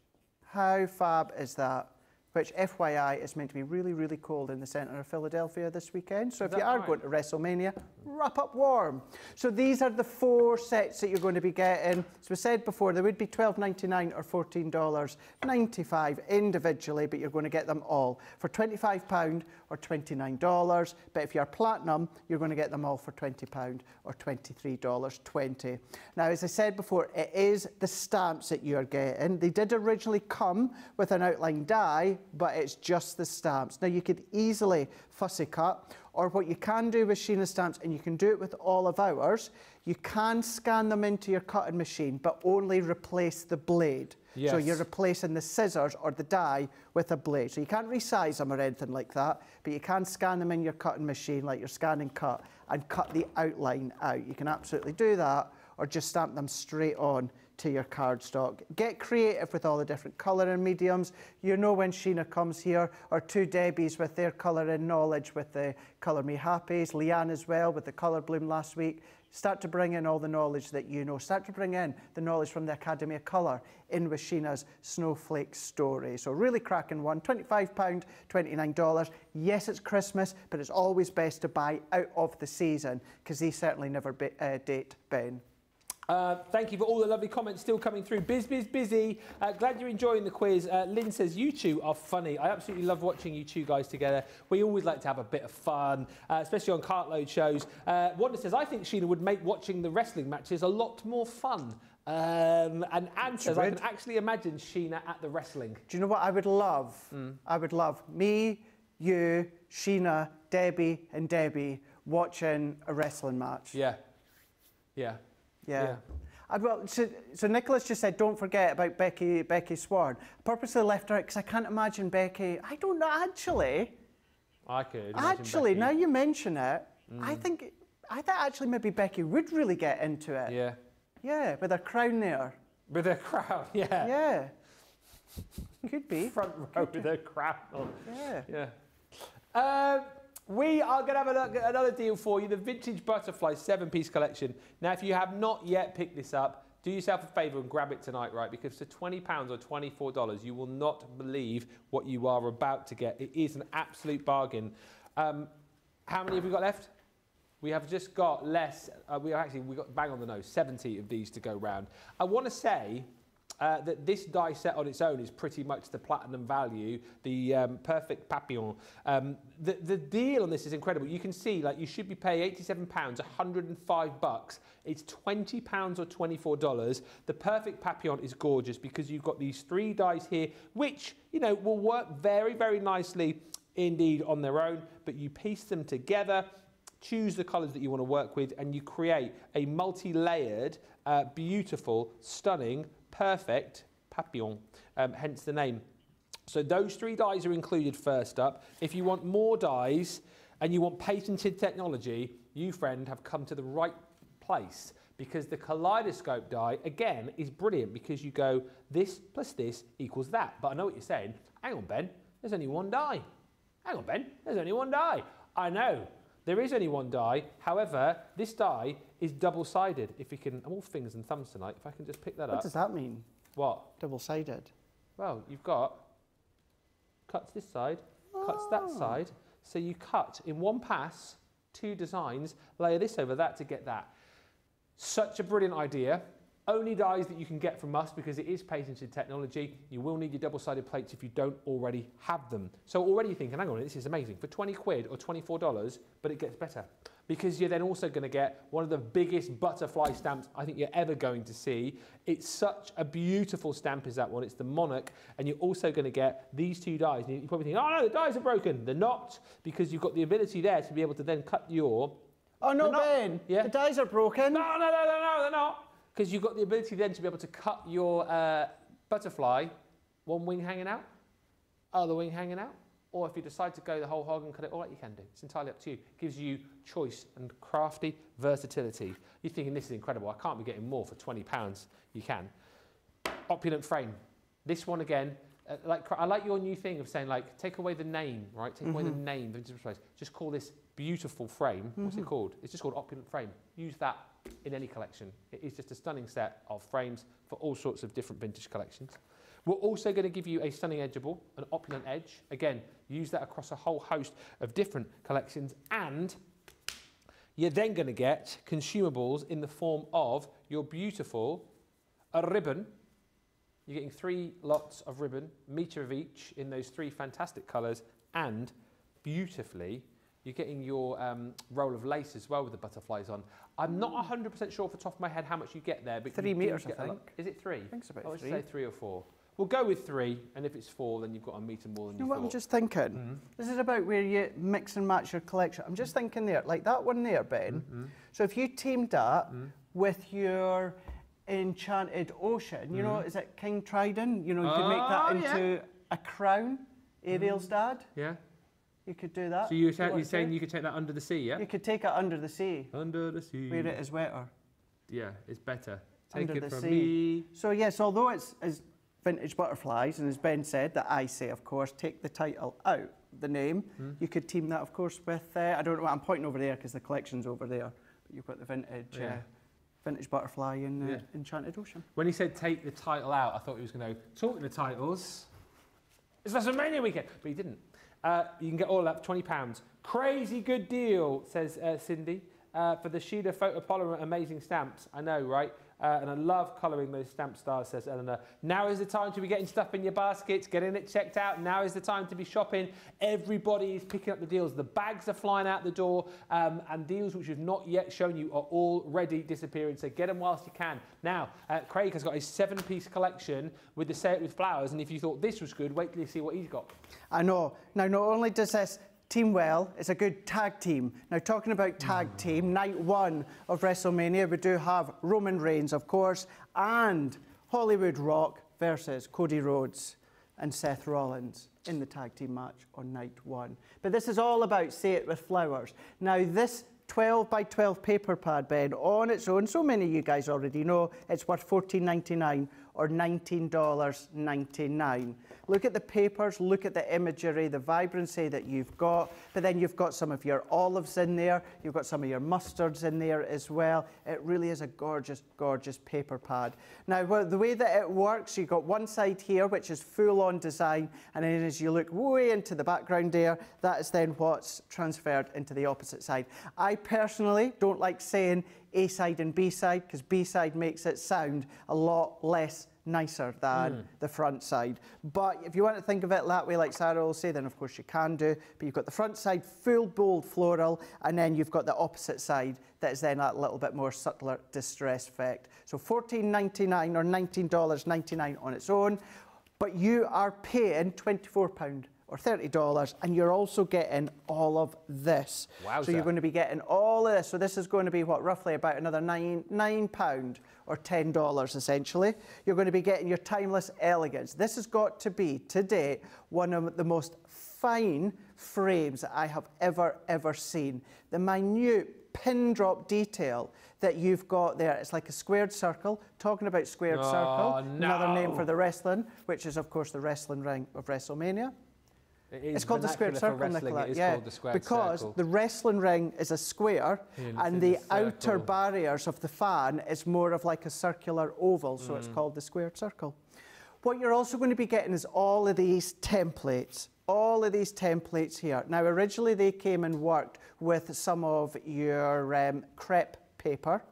Speaker 2: How fab is that? Which, FYI, is meant to be really, really cold in the centre of Philadelphia this weekend. So if you are
Speaker 4: right?
Speaker 2: going to WrestleMania, wrap up warm. So these are the four sets that you're going to be getting. As we said before, they would be $12.99 or $14.95 individually, but you're going to get them all for £25 or $29. But if you're platinum, you're going to get them all for £20 or $23.20. Now, as I said before, it is the stamps that you're getting. They did originally come with an outline die, but it's just the stamps. Now, you could easily fussy cut, or what you can do with Sheena stamps, and you can do it with all of ours, you can scan them into your cutting machine, but only replace the blade. So you're replacing the scissors or the die with a blade. So you can't resize them or anything like that, but you can scan them in your cutting machine like you're ScanNCut and cut the outline out. You can absolutely do that or just stamp them straight on to your cardstock. Get creative with all the different colouring mediums. You know when Sheena comes here, or two Debbies with their colouring knowledge with the Colour Me Happies, Leanne as well with the Colour Bloom last week. Start to bring in all the knowledge that you know. Start to bring in the knowledge from the Academy of Colour in Sheena's Snowflake story. So really cracking one. £25, $29. Yes, it's Christmas, but it's always best to buy out of the season because these certainly never be, uh, date, Ben.
Speaker 1: Uh, thank you for all the lovely comments still coming through. Biz, biz, busy. Uh, glad you're enjoying the quiz. Uh, Lynn says, You two are funny. I absolutely love watching you two guys together. We always like to have a bit of fun, uh, especially on cartload shows. Uh, Wanda says, I think Sheena would make watching the wrestling matches a lot more fun. Um, and Anne says, I can actually imagine Sheena at the wrestling.
Speaker 2: Do you know what I would love? I would love me, you, Sheena, Debbie, and Debbie watching a wrestling match.
Speaker 1: Yeah. Yeah.
Speaker 2: Yeah.
Speaker 1: Yeah.
Speaker 2: Uh, well, so, so Nicholas just said, don't forget about Becky Becky Swan. Purposely left her out because I can't imagine Becky. I don't know, actually.
Speaker 1: I could.
Speaker 2: Actually,
Speaker 1: Becky.
Speaker 2: now you mention it, I think I think actually maybe Becky would really get into it.
Speaker 1: Yeah.
Speaker 2: Yeah, with her crown there.
Speaker 1: With a crowd. Yeah.
Speaker 2: Yeah. Could be.
Speaker 1: Front row with a crowd on.
Speaker 2: Yeah.
Speaker 1: Yeah. Um, we are going to have a look at another deal for you the Vintage Butterfly seven piece collection. Now, if you have not yet picked this up, do yourself a favour and grab it tonight, right? Because for £20 or $24, you will not believe what you are about to get. It is an absolute bargain. Um, how many have we got left? We have just got less. Uh, we actually we got bang on the nose. Seventy of these to go round. I want to say uh, that this die set on its own is pretty much the platinum value, the um, perfect papillon. Um, the, the deal on this is incredible. You can see, like, you should be paying 87 pounds, 105 bucks. It's 20 pounds or 24 dollars. The perfect papillon is gorgeous because you've got these three dies here, which you know will work very, very nicely indeed on their own. But you piece them together choose the colours that you want to work with, and you create a multi-layered, uh, beautiful, stunning, perfect papillon, um, hence the name. So those three dies are included first up. If you want more dies and you want patented technology, you, friend, have come to the right place because the kaleidoscope die, again, is brilliant because you go, this plus this equals that. But I know what you're saying. Hang on, Ben, there's only one die. Hang on, Ben, there's only one die. I know. There is only one die. However, this die is double-sided. If you can, I'm all fingers and thumbs tonight. If I can just pick that
Speaker 2: What
Speaker 1: up.
Speaker 2: What does that mean?
Speaker 1: What?
Speaker 2: Double sided.
Speaker 1: Well, you've got cuts this side, cuts that
Speaker 2: Oh.
Speaker 1: side. So you cut in one pass two designs, layer this over that to get that. Such a brilliant idea. Only dies that you can get from us because it is patented technology. You will need your double-sided plates if you don't already have them. So already you're thinking, hang on, this is amazing. For 20 quid or $24, but it gets better. Because you're then also going to get one of the biggest butterfly stamps I think you're ever going to see. It's such a beautiful stamp is that one. It's the Monarch. And you're also going to get these two dies. And you probably think, oh no, the dies are broken. They're not because you've got the ability there to be able to then cut your
Speaker 2: Oh no,
Speaker 1: not-
Speaker 2: Ben!
Speaker 1: Yeah.
Speaker 2: The dies are broken.
Speaker 1: no, no, no, no, no, they're not. Because you've got the ability then to be able to cut your uh, butterfly, one wing hanging out, other wing hanging out. Or if you decide to go the whole hog and cut it all out, you can do. It's entirely up to you. It gives you choice and crafty versatility. You're thinking this is incredible. I can't be getting more for £20. You can. Opulent frame. This one again, uh, like I like your new thing of saying like take away the name, right? Take away the name, the vintage place. Just call this beautiful frame. What's it called? It's just called opulent frame. Use that in any collection. It is just a stunning set of frames for all sorts of different vintage collections. We're also going to give you a stunning edgeable, an opulent edge. Again, use that across a whole host of different collections and you're then going to get consumables in the form of your beautiful a ribbon. You're getting three lots of ribbon, metre of each in those three fantastic colours, and beautifully, you're getting your um, roll of lace as well with the butterflies on. I'm not 100% sure off the top of my head how much you get there, but
Speaker 2: Three metres, I
Speaker 1: get a lot.
Speaker 2: think.
Speaker 1: Is it three?
Speaker 2: I think it's about
Speaker 1: I would
Speaker 2: three.
Speaker 1: say three or four. We'll go with three, and if it's four, then you've got a metre more than
Speaker 2: You
Speaker 1: you,
Speaker 2: know what
Speaker 1: thought.
Speaker 2: I'm just thinking?
Speaker 1: Mm-hmm.
Speaker 2: This is about where you mix and match your collection. I'm just thinking there, like that one there, Ben.
Speaker 1: Mm-hmm.
Speaker 2: So if you teamed that with your Enchanted Ocean, you know, is it King Trident? You know, you could make that
Speaker 1: Mm-hmm. Oh, yeah.
Speaker 2: into a crown, Ariel's dad.
Speaker 1: Yeah.
Speaker 2: You could do that.
Speaker 1: So you're,
Speaker 2: you
Speaker 1: you're saying you could take that under the sea, yeah?
Speaker 2: You could take it under the sea,
Speaker 1: Under the sea.
Speaker 2: where it is wetter.
Speaker 1: Yeah, it's better. Take
Speaker 2: Under
Speaker 1: it
Speaker 2: the
Speaker 1: from
Speaker 2: sea.
Speaker 1: me.
Speaker 2: So yes, although it's as vintage butterflies, and as Ben said, that I say, of course, take the title out, the name.
Speaker 1: Hmm.
Speaker 2: You could team that, of course, with uh, I don't know. What I'm pointing over there because the collection's over there. but you've got the vintage,
Speaker 1: Yeah.
Speaker 2: uh, vintage butterfly in uh,
Speaker 1: Yeah.
Speaker 2: Enchanted Ocean.
Speaker 1: When he said take the title out, I thought he was going to talk the titles. It's WrestleMania weekend, but he didn't. Uh, you can get all twenty pounds. Crazy good deal, says uh, Cindy, uh, for the Sheila photopolymer amazing stamps. I know, right? Uh, and I love colouring those stamp stars, says Eleanor. Now is the time to be getting stuff in your baskets, getting it checked out. Now is the time to be shopping. Everybody is picking up the deals. The bags are flying out the door, um, and deals which we've not yet shown you are already disappearing. So get them whilst you can. Now, uh, Craig has got a seven piece collection with the set With Flowers, and if you thought this was good, wait till you see what he's got.
Speaker 2: I know. Now, not only does this team well, it's a good tag team. Now, talking about tag team, night one of WrestleMania, we do have Roman Reigns, of course, and Hollywood Rock versus Cody Rhodes and Seth Rollins in the tag team match on night one. But this is all about Say It With Flowers. Now, this 12 by 12 paper pad bed on its own, so many of you guys already know, it's worth $14.99 or $19.99. Look at the papers, look at the imagery, the vibrancy that you've got, but then you've got some of your olives in there, you've got some of your mustards in there as well. It really is a gorgeous, gorgeous paper pad. Now, well, the way that it works, you've got one side here, which is full on design, and then as you look way into the background there, that is then what's transferred into the opposite side. I personally don't like saying A side and B side because B side makes it sound a lot less nicer than hmm. the front side. But if you want to think of it that way, like Sara will say, then of course you can do. But you've got the front side full bold floral, and then you've got the opposite side that is then that little bit more subtler distress effect. So $14.99 or $19.99 on its own, but you are paying £24 or $30 and you're also getting all of this. So you're going to be getting all of this. So this is going to be what roughly about another nine nine pound or ten dollars essentially. You're going to be getting your timeless elegance. This has got to be today, one of the most fine frames that I have ever ever seen. The minute pin drop detail that you've got there. It's like a squared circle. Talking about squared
Speaker 1: Oh,
Speaker 2: circle, another name for the wrestling, which is of course the wrestling ring of WrestleMania.
Speaker 1: It
Speaker 2: It's called the squared
Speaker 1: for
Speaker 2: circle, Nicola. Yeah,
Speaker 1: the
Speaker 2: because
Speaker 1: circle.
Speaker 2: the wrestling ring is a square,
Speaker 1: Yeah, and
Speaker 2: the outer barriers of the fan is more of like a circular oval, so
Speaker 1: Mm.
Speaker 2: it's called the squared circle. What you're also going to be getting is all of these templates. All of these templates here. Now, originally they came and worked with some of your um, crepe paper.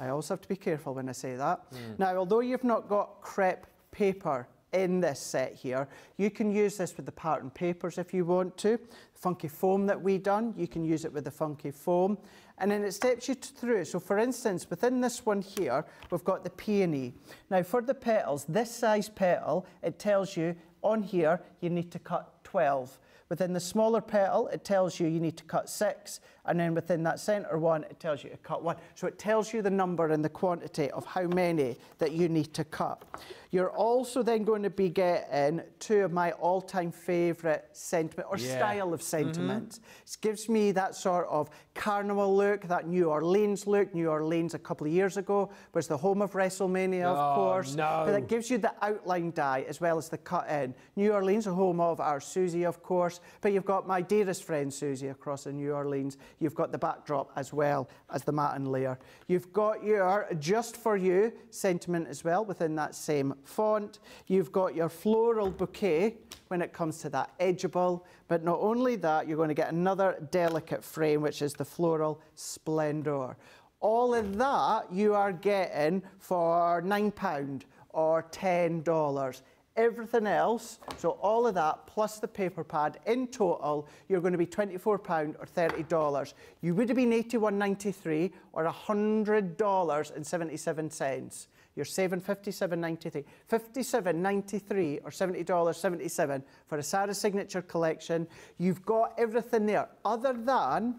Speaker 2: I also have to be careful when I say that. Now, although you've not got crepe paper in this set here, you can use this with the pattern papers if you want to. Funky foam that we done, you can use it with the funky foam. And then it steps you through. So for instance, within this one here, we've got the peony. Now for the petals, this size petal, it tells you on here, you need to cut 12. Within the smaller petal, it tells you you need to cut six, and then within that centre one, it tells you to cut one. So it tells you the number and the quantity of how many that you need to cut. You're also then going to be getting two of my all-time favourite sentiment or
Speaker 1: Yeah.
Speaker 2: style of mm-hmm. sentiments. It gives me that sort of carnival look, that New Orleans look. New Orleans a couple of years ago was the home of WrestleMania, of
Speaker 1: Oh,
Speaker 2: course.
Speaker 1: no.
Speaker 2: But it gives you the outline die as well as the cut in. New Orleans, the home of our Susie, of course, but you've got my dearest friend Susie across in New Orleans. You've got the backdrop as well as the matin layer. You've got your just for you sentiment as well within that same font. You've got your floral bouquet when it comes to that edgeable, but not only that, you're going to get another delicate frame, which is the floral splendor. All of that you are getting for £9 or $10. Everything else, so all of that plus the paper pad, in total, you're going to be £24 or $30. You would have been $81.93 or $100.77. You're saving $57.93. $57.93 or $70.77 for a Sara Signature collection. You've got everything there, other than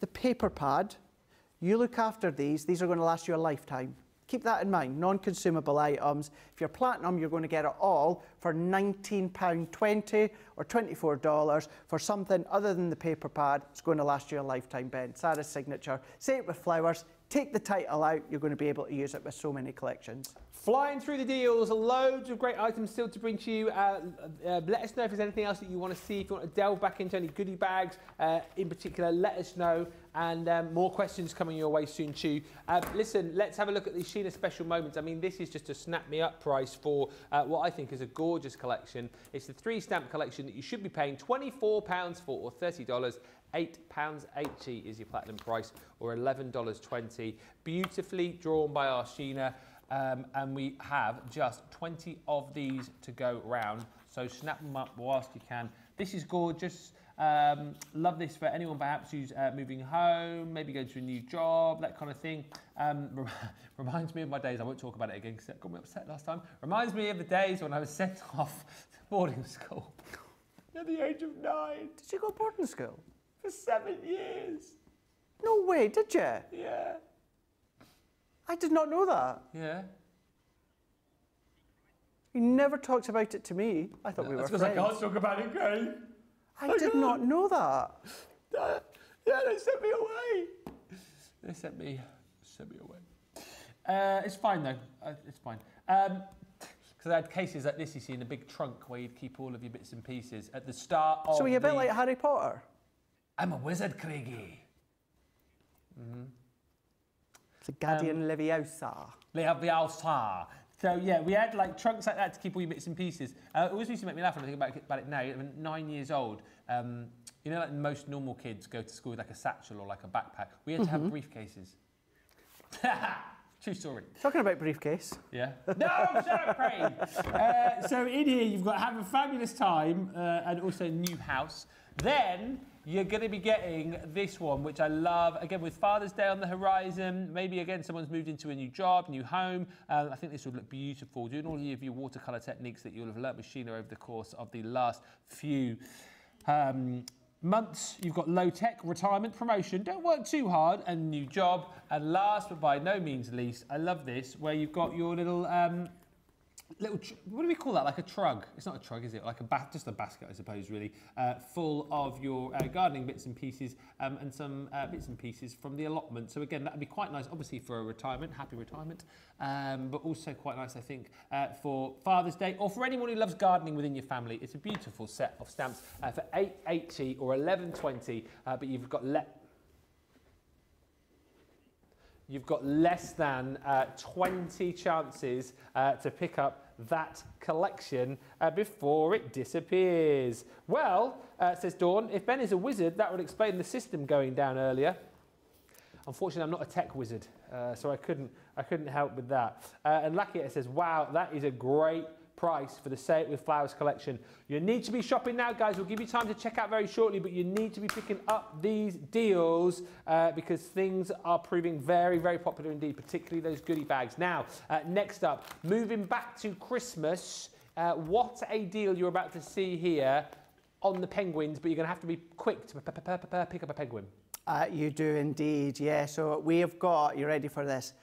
Speaker 2: the paper pad. You look after these, these are going to last you a lifetime. Keep that in mind, non-consumable items. If you're platinum, you're going to get it all for £19.20 or $24 for something other than the paper pad. It's going to last you a lifetime, Ben. Sara's signature. Say it with flowers. Take the title out. You're going to be able to use it with so many collections.
Speaker 1: Flying through the deals, loads of great items still to bring to you. Uh, uh, let us know if there's anything else that you want to see. If you want to delve back into any goodie bags uh, in particular, let us know. And um, more questions coming your way soon too. Uh, listen, let's have a look at the Sheena special moments. I mean, this is just a snap me up price for uh, what I think is a gorgeous collection. It's the three stamp collection that you should be paying £24 for or $30. £8.80 is your platinum price or $11.20. Beautifully drawn by our Sheena. Um, and we have just 20 of these to go round. So snap them up whilst you can. This is gorgeous. Um, love this for anyone perhaps who's uh, moving home, maybe going to a new job, that kind of thing. Um, reminds me of my days, I won't talk about it again because it got me upset last time. Reminds me of the days when I was sent off to boarding school at the age of nine.
Speaker 2: Did you go to boarding school?
Speaker 1: For seven years.
Speaker 2: No way, did you?
Speaker 1: Yeah.
Speaker 2: I did not know that.
Speaker 1: Yeah.
Speaker 2: He never talks about it to me. I thought we were
Speaker 1: That's because I can't talk about it, Craig.
Speaker 2: I did not know that.
Speaker 1: Uh, yeah, they sent me away. They sent me, sent me away. Uh, it's fine though. Uh, it's fine. Um, because I had cases like this, you see, in a big trunk where you'd keep all of your bits and pieces at the start of
Speaker 2: So are a bit
Speaker 1: the-
Speaker 2: like Harry Potter?
Speaker 1: I'm a wizard, Craigie.
Speaker 2: Wingardium Leviosa.
Speaker 1: Leviosa. So yeah, we had like trunks like that to keep all your bits and pieces. Uh, it always used to make me laugh when I think about it, about it now. I'm nine years old. Um, you know, like most normal kids go to school with like a satchel or like a backpack. We had to have briefcases. True story.
Speaker 2: Talking about briefcase.
Speaker 1: Yeah. No, shut up, Craig. Uh, so in here, you've got have a fabulous time uh, and also a new house. Then you're going to be getting this one, which I love. Again, with Father's Day on the horizon, maybe again someone's moved into a new job, new home. Uh, I think this would look beautiful. Doing all of your watercolor techniques that you'll have learnt with Sheena over the course of the last few um, months. You've got low tech, retirement, promotion. Don't work too hard, and new job. And last but by no means least, I love this where you've got your little. Um, Little, what do we call that? Like a trug? It's not a trug, is it? Like a ba- just a basket, I suppose, really, uh, full of your uh, gardening bits and pieces um, and some uh, bits and pieces from the allotment. So again, that would be quite nice, obviously for a retirement, happy retirement, um, but also quite nice, I think, uh, for Father's Day or for anyone who loves gardening within your family. It's a beautiful set of stamps uh, for 880 or 1120, uh, but you've got let you've got less than uh, 20 chances uh, to pick up that collection uh, before it disappears. Well, uh, says Dawn, if Ben is a wizard, that would explain the system going down earlier. Unfortunately, I'm not a tech wizard, uh, so I couldn't, I couldn't help with that. Uh, and Lucky says, wow, that is a great price for the Say It With Flowers collection. You need to be shopping now, guys. We'll give you time to check out very shortly, but you need to be picking up these deals uh, because things are proving very, very popular indeed, particularly those goodie bags. Now, uh, next up, moving back to Christmas, uh, what a deal you're about to see here on the penguins, but you're going to have to be quick to pick up a penguin.
Speaker 2: Uh, you do indeed, yeah. So we have got, you ready for this?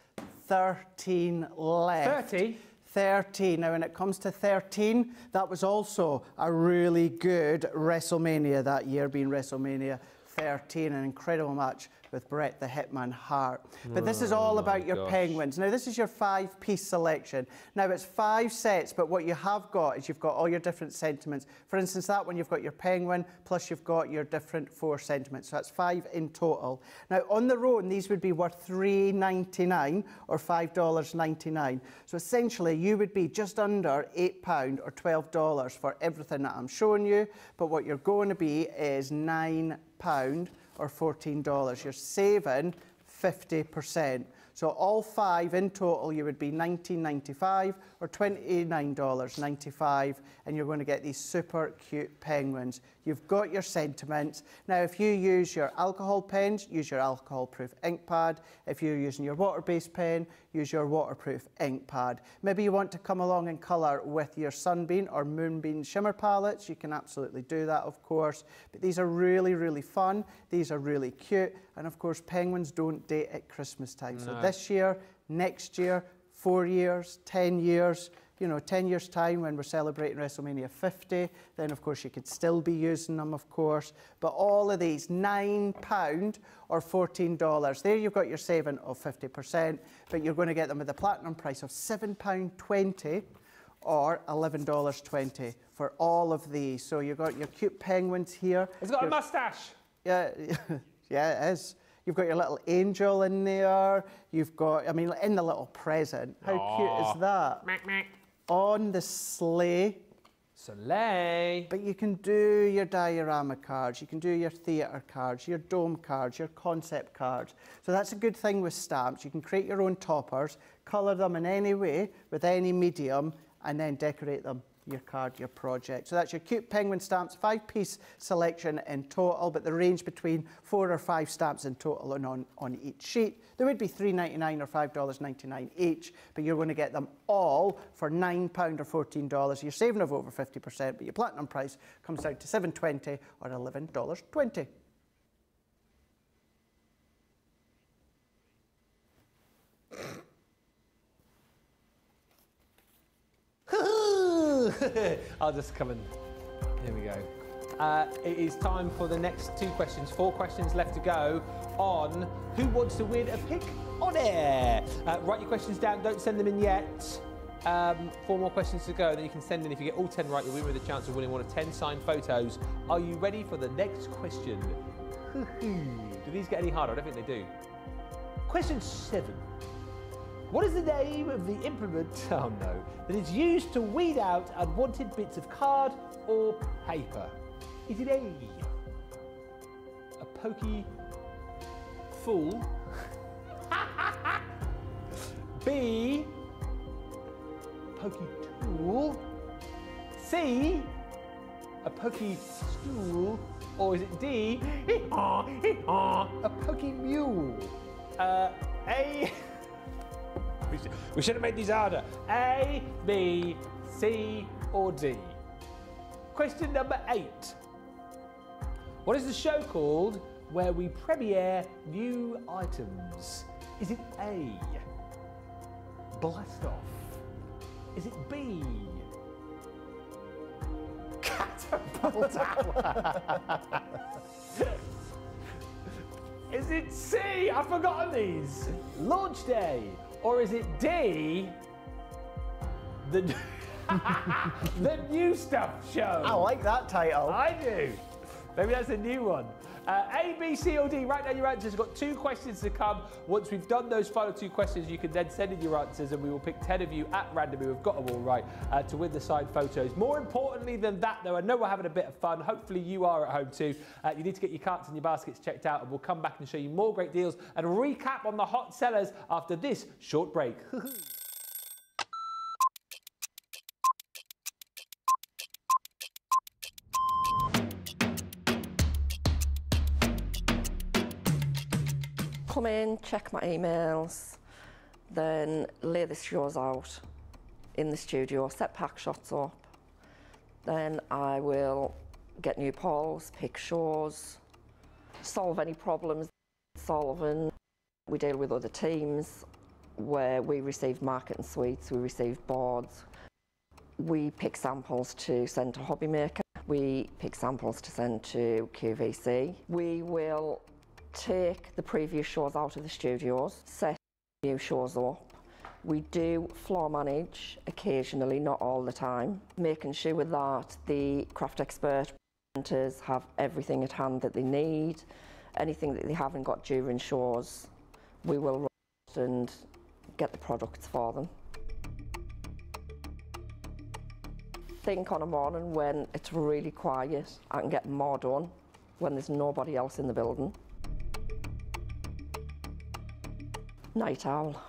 Speaker 2: 13 left.
Speaker 1: 30?
Speaker 2: 13. Now, when it comes to 13, that was also a really good WrestleMania that year, being WrestleMania 13, an incredible match with Brett the Hitman Hart. But this is oh all about your
Speaker 1: gosh.
Speaker 2: penguins. Now, this is your five piece selection. Now, it's five sets, but what you have got is you've got all your different sentiments. For instance, that one, you've got your penguin, plus you've got your different four sentiments. So that's five in total. Now, on their own, these would be worth $3.99 or $5.99. So essentially, you would be just under £8 or $12 for everything that I'm showing you. But what you're going to be is £9 or $14. You're saving 50%. So all five in total, you would be $19.95 or $29.95, and you're going to get these super cute penguins. You've got your sentiments. Now, if you use your alcohol pens, use your alcohol-proof ink pad. If you're using your water-based pen, use your waterproof ink pad. Maybe you want to come along and colour with your Sunbeam or Moonbeam shimmer palettes. You can absolutely do that, of course. But these are really, really fun. These are really cute. And of course, penguins don't date at Christmas time. So this year, next year, four years, 10 years, you know, 10 years' time when we're celebrating WrestleMania 50, then of course you could still be using them, of course. But all of these, £9 or $14. There you've got your saving of 50%, but you're going to get them with a platinum price of £7.20 or $11.20 for all of these. So you've got your cute penguins here.
Speaker 1: It's got
Speaker 2: your,
Speaker 1: a mustache.
Speaker 2: Yeah, yeah, it is. You've got your little angel in there. You've got, I mean, in the little present. How Aww. cute is that?
Speaker 1: Mac, mac.
Speaker 2: On the sleigh.
Speaker 1: Sleigh.
Speaker 2: But you can do your diorama cards, you can do your theatre cards, your dome cards, your concept cards. So that's a good thing with stamps. You can create your own toppers, colour them in any way with any medium, and then decorate them your card, your project. So that's your cute penguin stamps, five piece selection in total, but the range between four or five stamps in total and on, on each sheet. There would be $3.99 or $5.99 each, but you're going to get them all for £9 or $14. You're saving of over 50%, but your platinum price comes down to $7.20 or $11.20.
Speaker 1: I'll just come and. Here we go. Uh, it is time for the next two questions. Four questions left to go on who wants to win a pick on air. Uh, write your questions down. Don't send them in yet. Um, four more questions to go. Then you can send in. If you get all ten right, you'll win with a chance of winning one of ten signed photos. Are you ready for the next question? do these get any harder? I don't think they do. Question seven. What is the name of the implement, oh no, that is used to weed out unwanted bits of card or paper? Is it A, a pokey fool? B, pokey tool? C, a pokey stool? Or is it D, a pokey mule? Uh, A. We should, have made these harder. A, B, C, or D. Question number eight. What is the show called where we premiere new items? Is it A, Blast Off? Is it B, Catapult Hour? Is it C? I've forgotten these. Launch Day. Or is it D, the, the new stuff show?
Speaker 2: I like that title.
Speaker 1: I do. Maybe that's a new one. Uh, a, B, C, or D, write down your answers. We've got two questions to come. Once we've done those final two questions, you can then send in your answers and we will pick 10 of you at random who have got them all right uh, to win the signed photos. More importantly than that, though, I know we're having a bit of fun. Hopefully you are at home too. Uh, you need to get your carts and your baskets checked out and we'll come back and show you more great deals and recap on the hot sellers after this short break.
Speaker 5: come in, check my emails, then lay the shows out in the studio, set pack shots up. Then I will get new polls, pick shows, solve any problems solving. We deal with other teams where we receive market and suites, we receive boards. We pick samples to send to Hobbymaker. We pick samples to send to QVC. We will take the previous shows out of the studios, set new shows up. We do floor manage occasionally, not all the time, making sure that the craft expert presenters have everything at hand that they need. Anything that they haven't got during shows, we will and get the products for them. think on a morning when it's really quiet, I can get more done when there's nobody else in the building. Night owl.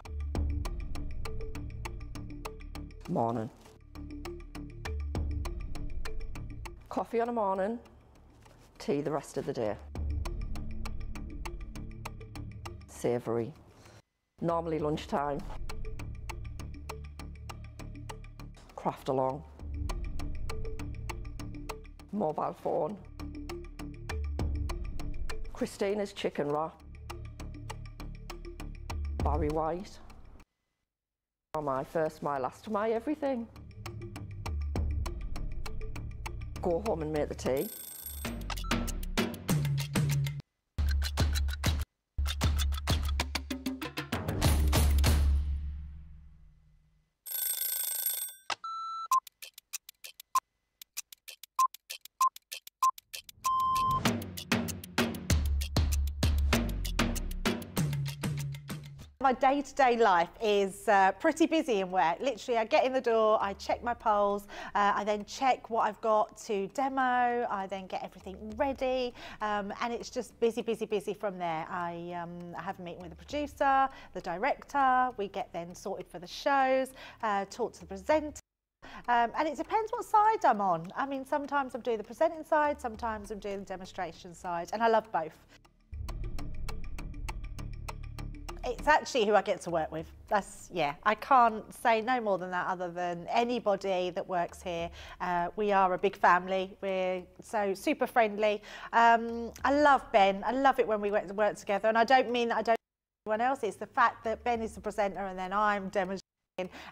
Speaker 5: Morning. Coffee on a morning, tea the rest of the day. Savoury. Normally lunchtime. Craft along. Mobile phone. Christina's chicken wrap. Barry White. My first, my last, my everything. Go home and make the tea.
Speaker 6: My day-to-day life is uh, pretty busy in work. Literally, I get in the door, I check my polls, uh, I then check what I've got to demo, I then get everything ready, um, and it's just busy, busy, busy from there. I, um, I have a meeting with the producer, the director, we get then sorted for the shows, uh, talk to the presenter. Um, and it depends what side I'm on. I mean, sometimes I'm doing the presenting side, sometimes I'm doing the demonstration side, and I love both. It's actually who I get to work with. That's, yeah, I can't say no more than that other than anybody that works here. Uh, we are a big family. We're so super friendly. Um, I love Ben. I love it when we work, together. And I don't mean that I don't anyone else. It's the fact that Ben is the presenter and then I'm demonstrating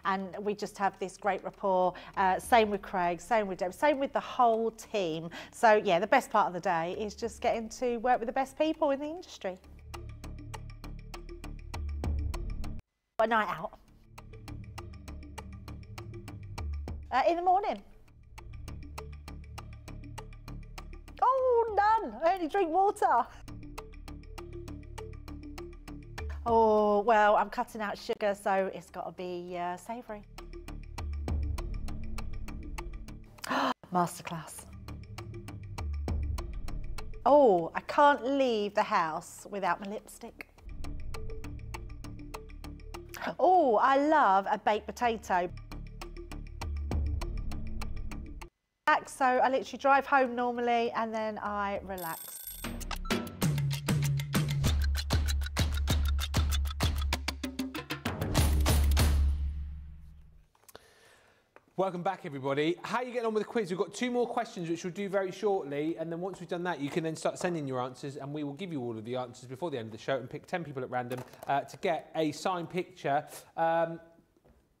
Speaker 6: and we just have this great rapport. Uh, same with Craig, same with Deb, same with the whole team. So yeah, the best part of the day is just getting to work with the best people in the industry. A night out. Uh, in the morning. Oh, none. I only drink water. Oh, well, I'm cutting out sugar, so it's got to be uh, savoury. Masterclass. Oh, I can't leave the house without my lipstick. Oh, I love a baked potato. So I literally drive home normally and then I relax.
Speaker 1: Welcome back, everybody. How are you getting on with the quiz? We've got two more questions, which we'll do very shortly. And then once we've done that, you can then start sending your answers, and we will give you all of the answers before the end of the show and pick 10 people at random uh, to get a signed picture. Um,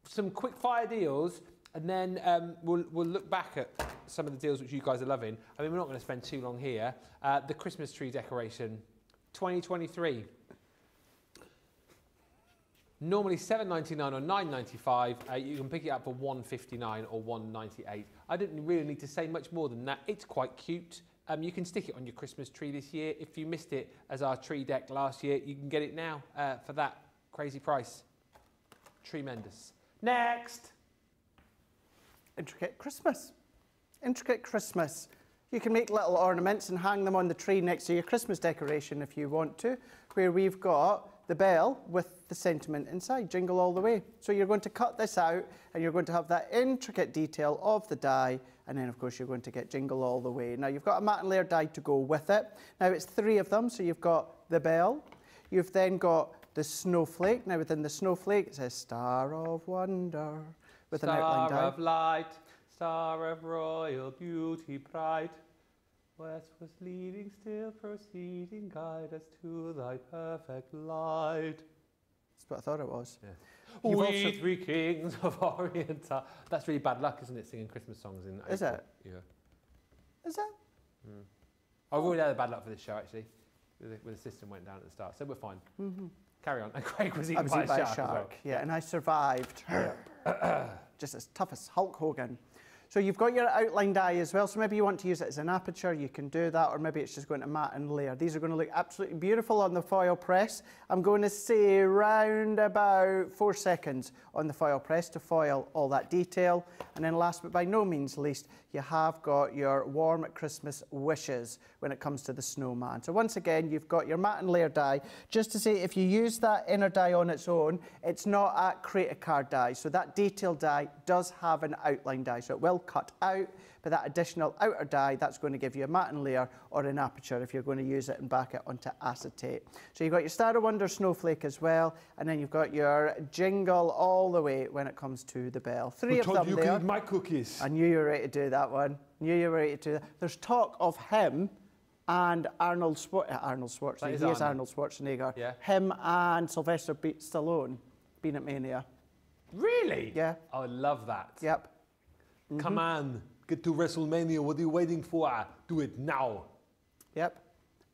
Speaker 1: some quick fire deals, and then um, we'll, we'll look back at some of the deals which you guys are loving. I mean, we're not going to spend too long here. Uh, the Christmas tree decoration 2023. Normally 7.99 or 9.95. Uh, you can pick it up for 1.59 or 1.98. I didn't really need to say much more than that. It's quite cute. Um, you can stick it on your Christmas tree this year. If you missed it as our tree deck last year, you can get it now uh, for that crazy price. Tremendous. Next.
Speaker 2: Intricate Christmas. Intricate Christmas. You can make little ornaments and hang them on the tree next to your Christmas decoration if you want to, where we've got the bell with the sentiment inside, jingle all the way. So you're going to cut this out and you're going to have that intricate detail of the die and then of course you're going to get jingle all the way. Now you've got a matte and layer die to go with it. Now it's three of them, so you've got the bell, you've then got the snowflake. Now within the snowflake it says Star of Wonder with
Speaker 1: star
Speaker 2: an outline die.
Speaker 1: Star of light, star of royal beauty, pride. West was leading, still proceeding, guide us to thy perfect light.
Speaker 2: That's what I thought it was.
Speaker 1: We
Speaker 2: You've also-
Speaker 1: three kings of Orient. are- That's really bad luck, isn't it? Singing Christmas songs in
Speaker 2: Is
Speaker 1: April?
Speaker 2: it?
Speaker 1: Yeah.
Speaker 2: Is that? Hmm.
Speaker 1: I've already had a bad luck for this show actually. With the, system went down at the start, so we're fine. Mm-hmm. Carry on. And Craig was
Speaker 2: I
Speaker 1: eaten
Speaker 2: was
Speaker 1: by,
Speaker 2: eaten by
Speaker 1: a
Speaker 2: a
Speaker 1: shark. as well.
Speaker 2: shark, yeah, and I survived. Just as tough as Hulk Hogan. So you've got your outlined die as well, so maybe you want to use it as an aperture, you can do that, or maybe it's just going to matte and layer. These are going to look absolutely beautiful on the foil press. I'm going to say round about four seconds on the foil press to foil all that detail. And then last but by no means least, you have got your warm Christmas wishes when it comes to the snowman. So once again, you've got your matte and layer die. Just to say, if you use that inner die on its own, it's not a create a card die. So that detail die does have an outline die. So it will cut out, but that additional outer die, that's going to give you a matte and layer or an aperture if you're going to use it and back it onto acetate. So you've got your Star of Wonder snowflake as well, and then you've got your jingle all the way when it comes to the bell. Three of them there.
Speaker 1: my cookies.
Speaker 2: I knew you were ready to do that one. Knew you were ready to do that. There's talk of him and Arnold, Schwar- uh, Arnold Schwarzenegger.
Speaker 1: That is
Speaker 2: He is
Speaker 1: Arnold.
Speaker 2: Arnold Schwarzenegger.
Speaker 1: Yeah.
Speaker 2: Him and Sylvester Be- Stallone being at Mania.
Speaker 1: Really?
Speaker 2: Yeah.
Speaker 1: I love that.
Speaker 2: Yep.
Speaker 1: Come on, get to WrestleMania. What are you waiting for? Do it now.
Speaker 2: Yep.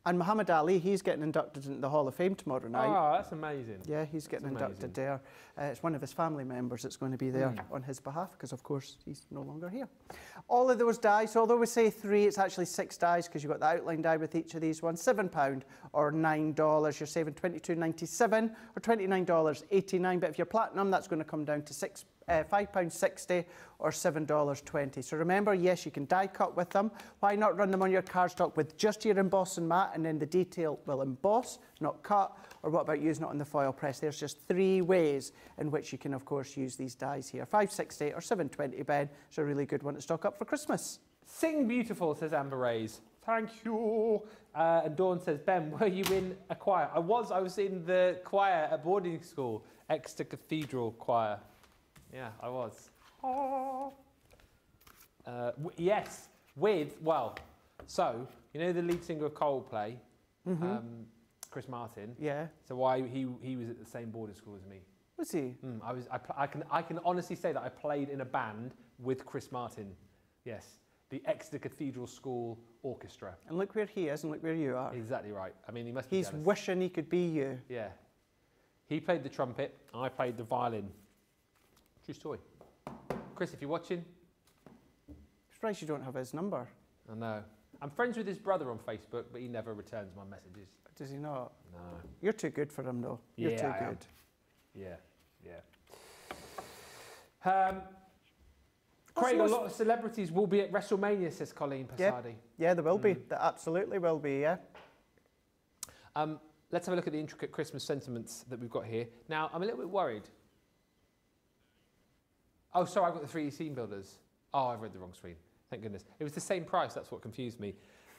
Speaker 2: And Muhammad Ali, he's getting inducted into the Hall of Fame tomorrow night.
Speaker 1: Oh, that's amazing.
Speaker 2: Yeah, he's getting
Speaker 1: That's
Speaker 2: inducted
Speaker 1: amazing.
Speaker 2: there. Uh, it's one of his family members that's going to be there
Speaker 1: Hmm.
Speaker 2: on his behalf because, of course, he's no longer here. All of those dice, although we say three, it's actually six dies because you've got the outline die with each of these ones. £7 or $9. You're saving $22.97 or $29.89. But if you're platinum, that's going to come down to six. Uh, £5.60 or $7.20. So remember, yes, you can die cut with them. Why not run them on your cardstock with just your embossing mat and then the detail will emboss, not cut? Or what about using it on the foil press? There's just three ways in which you can, of course, use these dies here. 560 or 720 Ben. It's a really good one to stock up for Christmas.
Speaker 1: Sing beautiful, says Amber Rays. Thank you. Uh, and Dawn says, Ben, were you in a choir? I was. I was in the choir at boarding school, Exeter Cathedral Choir. Yeah, I was. Oh. Uh, w- yes, with, well, so, you know the lead singer of Coldplay, um, Chris Martin?
Speaker 2: Yeah.
Speaker 1: So why he, he was at the same boarding school as me.
Speaker 2: Was he?
Speaker 1: Mm, I, was, I, I, can, I can honestly say that I played in a band with Chris Martin. Yes, the Exeter Cathedral School Orchestra.
Speaker 2: And look where he is and look where you are.
Speaker 1: Exactly right. I mean, he must be
Speaker 2: He's
Speaker 1: jealous.
Speaker 2: wishing he could be you.
Speaker 1: Yeah. He played the trumpet, I played the violin. True story. Chris, if you're watching,
Speaker 2: Surprised you don't have his number.
Speaker 1: I know. I'm friends with his brother on Facebook, but he never returns my messages.
Speaker 2: Does he not?
Speaker 1: No.
Speaker 2: You're too good for him, though. You're
Speaker 1: Yeah,
Speaker 2: too
Speaker 1: I am.
Speaker 2: good.
Speaker 1: Yeah, yeah. Um, Craig, a lot of celebrities will be at WrestleMania, says Colleen
Speaker 2: Yeah.
Speaker 1: Passardi.
Speaker 2: Yeah, there will be.
Speaker 1: Mm.
Speaker 2: There absolutely will be, yeah.
Speaker 1: Um, let's have a look at the intricate Christmas sentiments that we've got here. Now, I'm a little bit worried. Oh, sorry, I've got the 3D scene builders. Oh, I've read the wrong screen. Thank goodness. It was the same price, that's what confused me.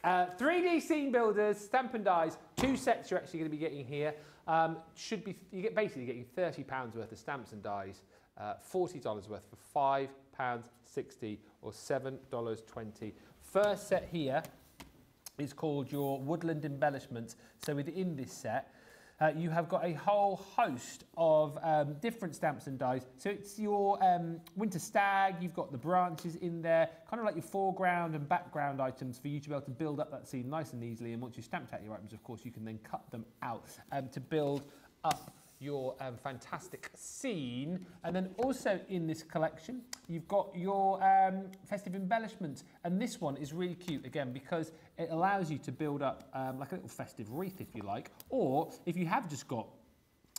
Speaker 1: Uh, 3D scene builders, stamp and dies, two sets you're actually going to be getting here. Um, should be, you get basically getting £30 worth of stamps and dies, uh, $40 worth for £5.60 or $7.20. First set here is called your woodland embellishments. So within this set, uh, you have got a whole host of um, different stamps and dies. So it's your um, winter stag, you've got the branches in there, kind of like your foreground and background items for you to be able to build up that scene nice and easily. And once you've stamped out your items, of course, you can then cut them out um, to build up your um, fantastic scene. And then also in this collection, you've got your um, festive embellishments. And this one is really cute, again, because it allows you to build up um, like a little festive wreath, if you like. Or if you have just got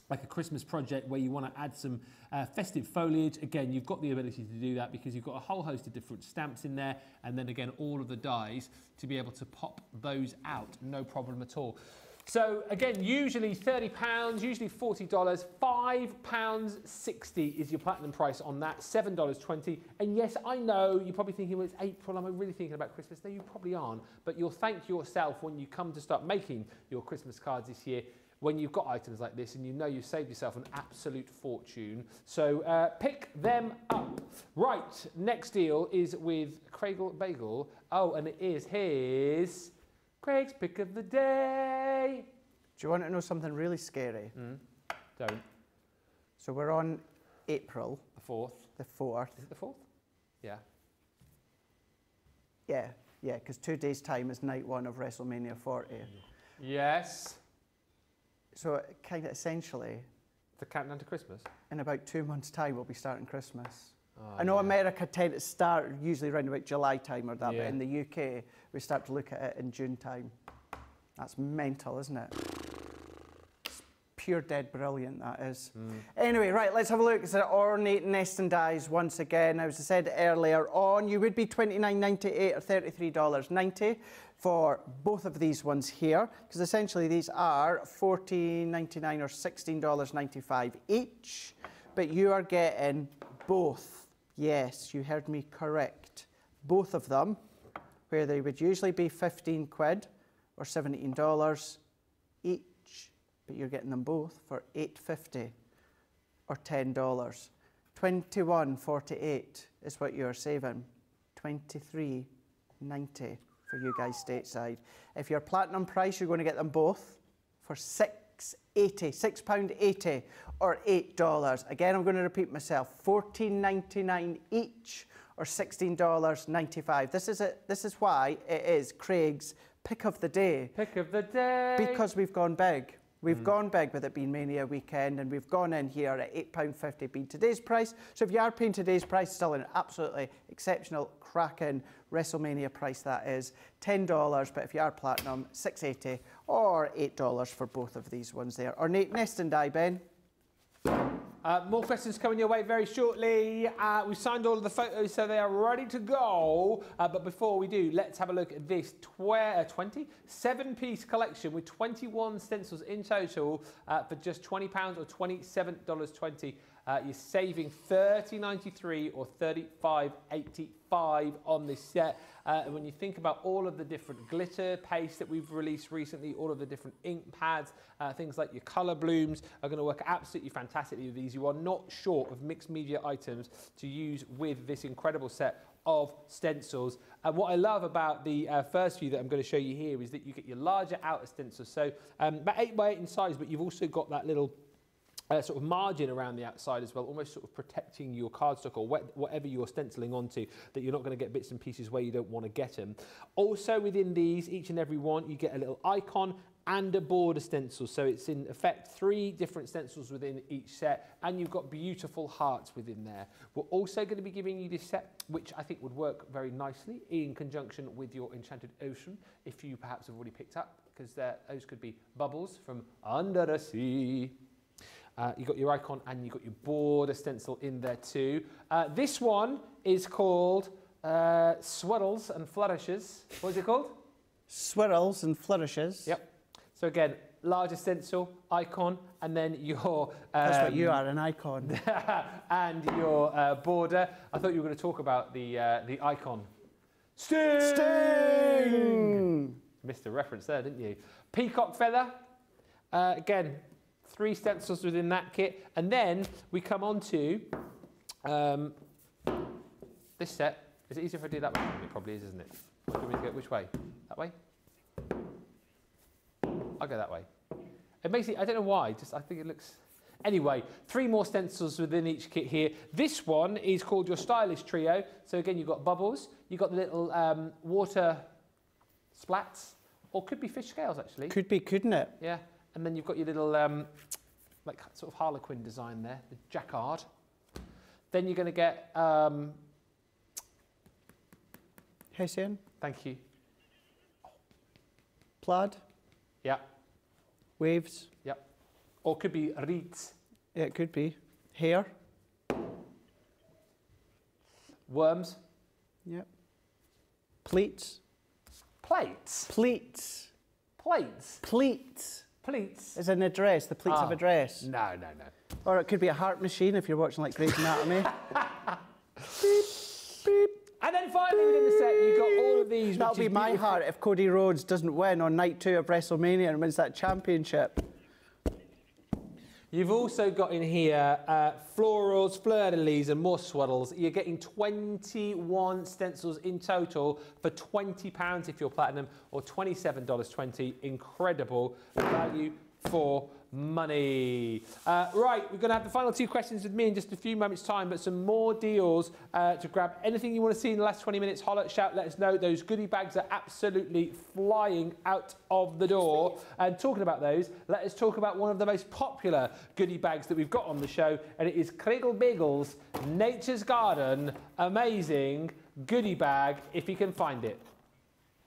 Speaker 1: like a Christmas project where you want to add some uh, festive foliage, again, you've got the ability to do that because you've got a whole host of different stamps in there. And then again, all of the dies to be able to pop those out, no problem at all. So again, usually £30, usually $40, £5.60 is your platinum price on that, $7.20. And yes, I know you're probably thinking, well, it's April, am I really thinking about Christmas? No, you probably aren't, but you'll thank yourself when you come to start making your Christmas cards this year when you've got items like this and you know you've saved yourself an absolute fortune. So uh, pick them up. Right, next deal is with Craigle Bagel. Oh, and it is his Craig's pick of the day.
Speaker 2: Do you want to know something really scary? Hmm?
Speaker 1: Don't.
Speaker 2: So we're on April
Speaker 1: The fourth.
Speaker 2: the 4th.
Speaker 1: Is it the fourth? Yeah.
Speaker 2: Yeah, yeah, because two days' time is night one of WrestleMania 40.
Speaker 1: Yes.
Speaker 2: So kind of essentially,
Speaker 1: The countdown to Christmas.
Speaker 2: in about two months' time, we'll be starting Christmas.
Speaker 1: Oh,
Speaker 2: I know
Speaker 1: yeah.
Speaker 2: America tend to start usually around about July time or that,
Speaker 1: Yeah.
Speaker 2: but in the UK, we start to look at it in June time. That's mental, isn't it? It's pure dead brilliant, that is. Hmm. Anyway, right, let's have a look. It's an ornate nest and dies once again. As I said earlier on, you would be $29.98 or $33.90 for both of these ones here, because essentially these are $14.99 or $16.95 each, but you are getting both. Yes, you heard me correct. Both of them, where they would usually be 15 quid or $17 each, but you're getting them both for 8.50 or $10. 21.48 is what you're saving. 23.90 for you guys stateside. If you're platinum price, you're going to get them both for 680, £6.80 or $8. Again, I'm going to repeat myself, $14.99 each or $16.95. This is, a, this is why it is Craig's pick of the day.
Speaker 1: Pick of the day.
Speaker 2: Because we've gone big. We've mm. gone big with it being Mania weekend and we've gone in here at £8.50 being today's price. So if you are paying today's price, still an absolutely exceptional, cracking WrestleMania price that is. $10, but if you are platinum, 680 or $8 for both of these ones there. Ornate, nest and die, Ben.
Speaker 1: Uh, more questions coming your way very shortly. Uh, we've signed all of the photos, so they are ready to go. Uh, but before we do, let's have a look at this 27 uh, piece collection with 21 stencils in total uh, for just £20 or $27.20. Uh, you're saving 30.93 or 35.85 on this set. Uh, and when you think about all of the different glitter paste that we've released recently, all of the different ink pads, uh, things like your color blooms are going to work absolutely fantastically with these. You are not short of mixed media items to use with this incredible set of stencils. And what I love about the uh, first view that I'm going to show you here is that you get your larger outer stencils. So um, about 8 by 8 in size, but you've also got that little uh, sort of margin around the outside as well, almost sort of protecting your cardstock or wh whatever you're stenciling onto, that you're not going to get bits and pieces where you don't want to get them. Also within these, each and every one, you get a little icon and a border stencil. So it's in effect three different stencils within each set, and you've got beautiful hearts within there. We're also going to be giving you this set, which I think would work very nicely in conjunction with your Enchanted Ocean, if you perhaps have already picked up, because those could be bubbles from under the sea. Uh, you've got your icon and you've got your border stencil in there too. Uh, this one is called uh, Swirls and Flourishes. What is it called?
Speaker 2: Swirls and Flourishes.
Speaker 1: Yep. So again, larger stencil, icon, and then your...
Speaker 2: Um, That's what you um, are, an icon.
Speaker 1: and your uh, border. I thought you were going to talk about the, uh, the icon.
Speaker 2: Sting! Sting!
Speaker 1: Missed a reference there, didn't you? Peacock feather. Uh, again, three stencils within that kit. And then we come on to um, this set. Is it easier if I do that way? It probably is, isn't it? do you want me to go which way? That way? I'll go that way. It makes it, I don't know why, just I think it looks... Anyway, three more stencils within each kit here. This one is called your Stylish Trio. So again, you've got bubbles, you've got the little um, water splats, or could be fish scales actually.
Speaker 2: Could be, couldn't it?
Speaker 1: Yeah. And then you've got your little, um, like, sort of harlequin design there, the jacquard. Then you're going to get... Um,
Speaker 2: Hessian.
Speaker 1: Thank you.
Speaker 2: Plaid.
Speaker 1: Yeah.
Speaker 2: Waves.
Speaker 1: Yep. Or it could be reeds.
Speaker 2: Yeah, it could be. Hair.
Speaker 1: Worms.
Speaker 2: Yep. Pleats.
Speaker 1: Plates.
Speaker 2: Pleats.
Speaker 1: Plates.
Speaker 2: Pleats.
Speaker 1: Pleats.
Speaker 2: Is an address, the pleats of a ah. dress.
Speaker 1: No, no, no.
Speaker 2: Or it could be a heart machine if you're watching like Grey's Anatomy. beep, beep.
Speaker 1: And then finally within the set, you've got all of these.
Speaker 2: That'll be my beautiful. heart if Cody Rhodes doesn't win on night two of WrestleMania and wins that championship.
Speaker 1: You've also got in here uh, florals, fleur-de-lis and more swaddles. You're getting 21 stencils in total for £20 if you're platinum or $27.20. Incredible value for money. Uh, right, we're going to have the final two questions with me in just a few moments' time, but some more deals uh, to grab. Anything you want to see in the last 20 minutes, holler, shout, let us know. Those goodie bags are absolutely flying out of the door. And talking about those, let us talk about one of the most popular goodie bags that we've got on the show, and it is Kregel Biggles Nature's Garden Amazing Goodie Bag, if you can find it.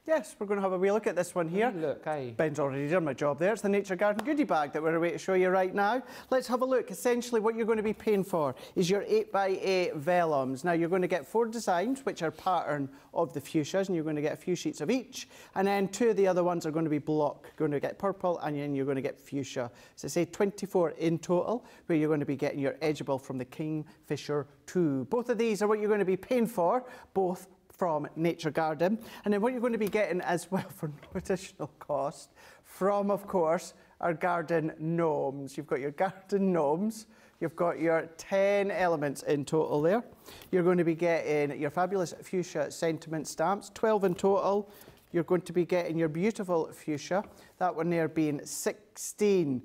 Speaker 2: Yes, we're going to have a wee look at this one here.
Speaker 1: Look, hey.
Speaker 2: Ben's already done my job there. It's the Nature Garden goodie bag that we're away to show you right now. Let's have a look. Essentially, what you're going to be paying for is your 8x8 vellums. Now, you're going to get four designs, which are pattern of the fuchsias, and you're going to get a few sheets of each. And then two of the other ones are going to be block. You're going to get purple, and then you're going to get fuchsia. So say 24 in total, where you're going to be getting your edgeable from the Kingfisher 2. Both of these are what you're going to be paying for, both from Nature Garden. And then what you're going to be getting as well for no additional cost from, of course, our garden gnomes. You've got your garden gnomes. You've got your 10 elements in total there. You're going to be getting your fabulous fuchsia sentiment stamps, 12 in total. You're going to be getting your beautiful fuchsia, that one there being 16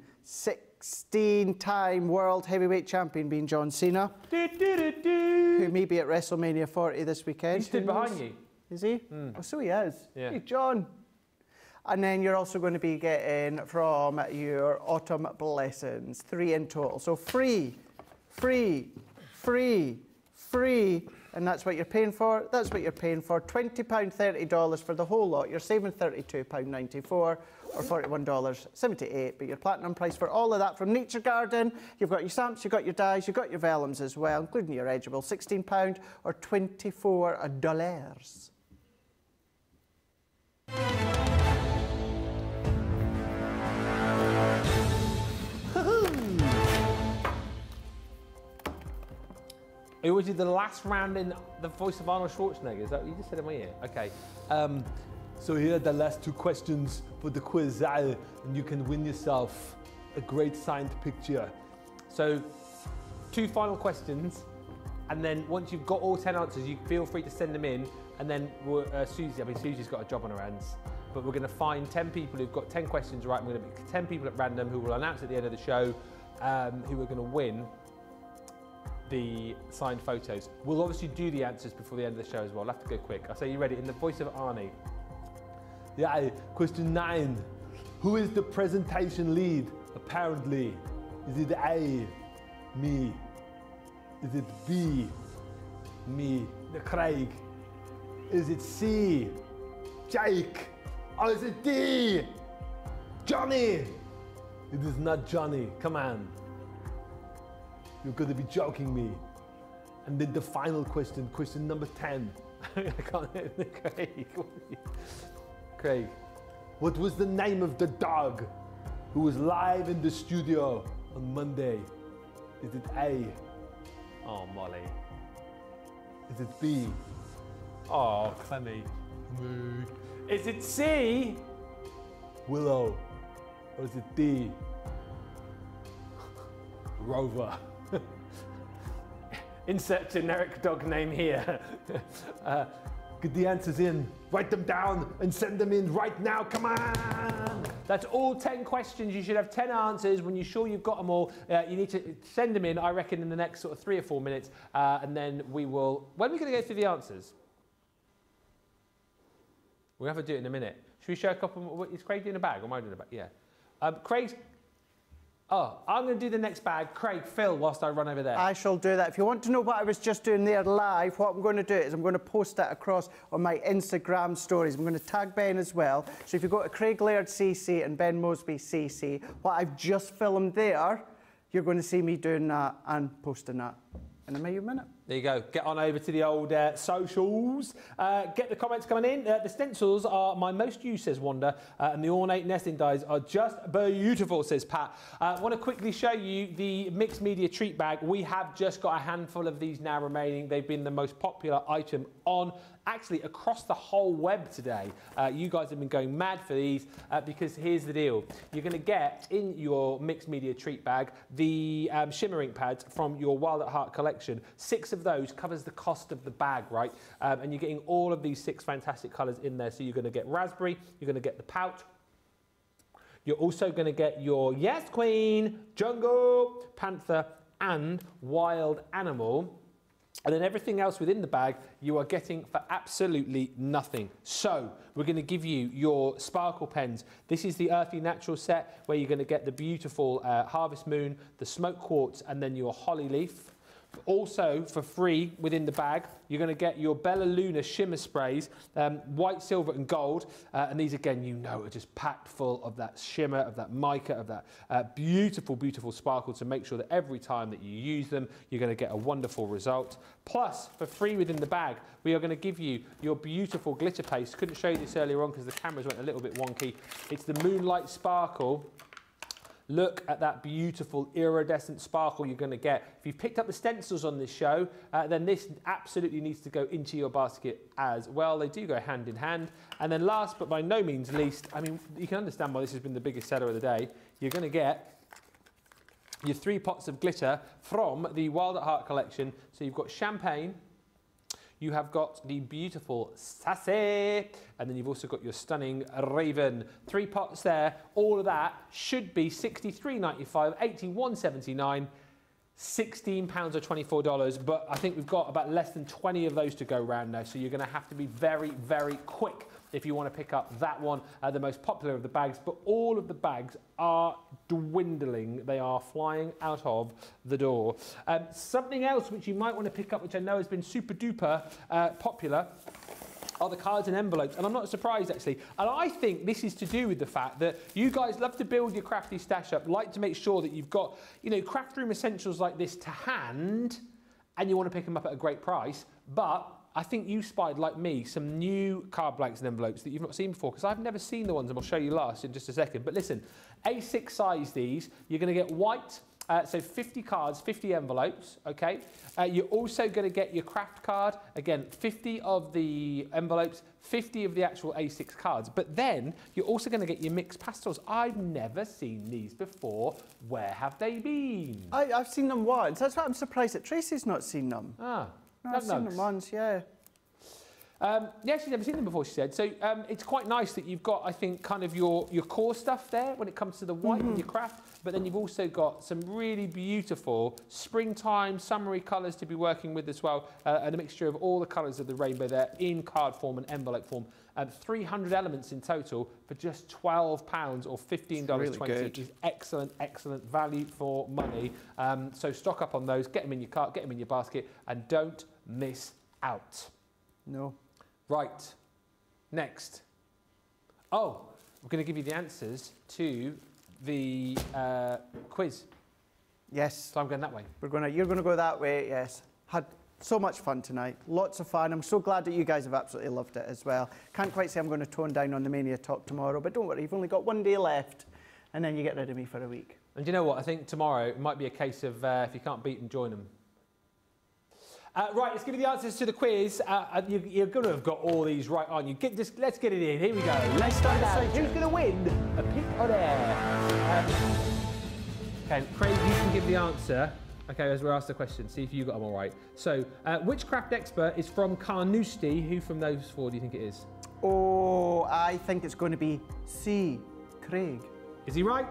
Speaker 2: 16-time world heavyweight champion being John Cena,
Speaker 1: Do, do, do,
Speaker 2: who may be at WrestleMania 40 this weekend.
Speaker 1: He stood behind you.
Speaker 2: Is he? Hmm. Oh, so he is.
Speaker 1: Yeah.
Speaker 2: Hey, John. And then you're also going to be getting from your autumn blessings, three in total. So free, free, free, free, and that's what you're paying for. That's what you're paying for. £20, $30 for the whole lot. You're saving £32.94 or $41.78. But your platinum price for all of that from Nature Garden, you've got your stamps, you've got your dies, you've got your vellums as well, including your edgeable, £16 or $24.
Speaker 1: It was the last round in the voice of Arnold Schwarzenegger. Is that what you just said in my ear? Okay. Um, so here are the last two questions for the quiz, and you can win yourself a great signed picture. So, two final questions, and then once you've got all ten answers, you feel free to send them in, and then uh, Susie. I mean, Susie's got a job on her hands, but we're going to find ten people who've got ten questions right. We're going to pick ten people at random who will announce at the end of the show um, who are going to win the signed photos. We'll obviously do the answers before the end of the show as well. I'll have to go quick. I'll say you ready in the voice of Arnie. Yeah, question nine. Who is the presentation lead? Apparently, is it A, me? Is it B, me, the Craig? Is it C, Jake? Or is it D, Johnny? It is not Johnny. Come on. You're going to be joking me. And then the final question, question number 10. I can't Craig. Craig, what was the name of the dog who was live in the studio on Monday? Is it A? Oh, Molly. Is it B? Oh, Clemmy. Is it C? Willow. Or is it D? Rover. Insert generic dog name here. uh, get the answers in, write them down, and send them in right now. Come on! That's all 10 questions. You should have 10 answers. When you're sure you've got them all, uh, you need to send them in, I reckon, in the next sort of three or four minutes. Uh, and then we will. When are we going to go through the answers? We'll have to do it in a minute. Should we show a couple? More? Is Craig doing a bag or am I doing a bag? Yeah. Um, Craig's. Oh, I'm going to do the next bag. Craig, Phil, whilst I run over there.
Speaker 2: I shall do that. If you want to know what I was just doing there live, what I'm going to do is I'm going to post that across on my Instagram stories. I'm going to tag Ben as well. So if you go to Craig Laird CC and Ben Moseby CC, what I've just filmed there, you're going to see me doing that and posting that in a minute.
Speaker 1: There you go. Get on over to the old uh, socials. Uh, get the comments coming in. Uh, the stencils are my most used, says Wanda, uh, and the ornate nesting dies are just beautiful, says Pat. I want to quickly show you the mixed media treat bag. We have just got a handful of these now remaining. They've been the most popular item on actually across the whole web today. Uh, you guys have been going mad for these uh, because here's the deal. You're going to get in your mixed media treat bag the um, pads from your Wild at Heart collection. Six of those covers the cost of the bag, right? Um, and you're getting all of these six fantastic colours in there. So you're going to get raspberry, you're going to get the pouch, you're also going to get your Yes Queen, Jungle, Panther, and Wild Animal. And then everything else within the bag you are getting for absolutely nothing. So we're going to give you your sparkle pens. This is the Earthy Natural set where you're going to get the beautiful uh, Harvest Moon, the Smoke Quartz, and then your Holly Leaf. Also, for free within the bag, you're going to get your Bella Luna shimmer sprays, um, white, silver, and gold. Uh, and these, again, you know, are just packed full of that shimmer, of that mica, of that uh, beautiful, beautiful sparkle to make sure that every time that you use them, you're going to get a wonderful result. Plus, for free within the bag, we are going to give you your beautiful glitter paste. Couldn't show you this earlier on because the cameras went a little bit wonky. It's the Moonlight Sparkle. Look at that beautiful iridescent sparkle you're going to get. If you've picked up the stencils on this show, uh, then this absolutely needs to go into your basket as well. They do go hand in hand. And then last but by no means least, I mean, you can understand why this has been the biggest seller of the day. You're going to get your three pots of glitter from the Wild at Heart collection. So you've got champagne, you have got the beautiful Sassy, and then you've also got your stunning Raven. Three pots there. All of that should be 63.95, 81.79. 16 pounds or 24 dollars but i think we've got about less than 20 of those to go around now so you're going to have to be very very quick if you want to pick up that one uh, the most popular of the bags but all of the bags are dwindling they are flying out of the door um, something else which you might want to pick up which i know has been super duper uh, popular are the cards and envelopes. And I'm not surprised actually. And I think this is to do with the fact that you guys love to build your crafty stash up, like to make sure that you've got, you know, craft room essentials like this to hand and you want to pick them up at a great price. But I think you spied, like me, some new card blanks and envelopes that you've not seen before because I've never seen the ones and I'll show you last in just a second. But listen, A6 size these, you're going to get white, uh, so 50 cards, 50 envelopes, okay? Uh, you're also going to get your craft card. Again, 50 of the envelopes, 50 of the actual A6 cards. But then you're also going to get your mixed pastels. I've never seen these before. Where have they been?
Speaker 2: I, I've seen them once. That's why I'm surprised that Tracy's not seen them.
Speaker 1: Ah,
Speaker 2: No, I've seen them once, yeah.
Speaker 1: Um, yeah, she's never seen them before, she said. So um, it's quite nice that you've got, I think, kind of your, your core stuff there when it comes to the white and your craft. But then you've also got some really beautiful springtime, summery colours to be working with as well. Uh, and a mixture of all the colours of the rainbow there in card form and envelope form. Um, 300 elements in total for just £12 or $15.20
Speaker 2: really
Speaker 1: is excellent, excellent value for money. Um, so stock up on those, get them in your cart, get them in your basket, and don't miss out.
Speaker 2: No.
Speaker 1: Right. Next. Oh, we're going to give you the answers to the uh, quiz.
Speaker 2: Yes,
Speaker 1: So I'm going that way.
Speaker 2: we're gonna. You're gonna go that way. Yes. Had so much fun tonight. Lots of fun. I'm so glad that you guys have absolutely loved it as well. Can't quite say I'm going to tone down on the mania talk tomorrow, but don't worry. You've only got one day left, and then you get rid of me for a week.
Speaker 1: And do you know what? I think tomorrow it might be a case of uh, if you can't beat them, join them. Uh, right, let's give you the answers to the quiz. Uh, uh, you, you're going to have got all these right on you. Get, just, let's get it in. Here we go. Let's start out. Who's going to win a pick on air? Um, okay, Craig, you can give the answer. Okay, as we're asked the question, see if you got them all right. So, uh, which craft expert is from Carnoustie? Who from those four do you think it is?
Speaker 2: Oh, I think it's going to be C. Craig.
Speaker 1: Is he right?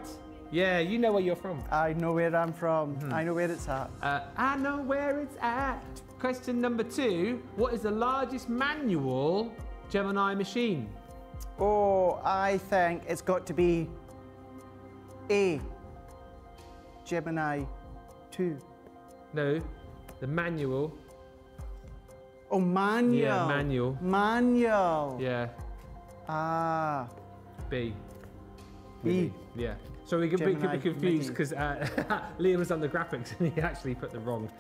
Speaker 1: Yeah, you know where you're from.
Speaker 2: I know where I'm from.
Speaker 1: Hmm.
Speaker 2: I know where it's at.
Speaker 1: Uh, I know where it's at. Question number two What is the largest manual Gemini machine?
Speaker 2: Oh, I think it's got to be A. Gemini 2.
Speaker 1: No, the manual.
Speaker 2: Oh, manual.
Speaker 1: Yeah, manual.
Speaker 2: Manual.
Speaker 1: Yeah,
Speaker 2: Ah.
Speaker 1: B.
Speaker 2: B.
Speaker 1: Yeah. So we could, be, could be confused because uh, Liam has done the graphics and he actually put the wrong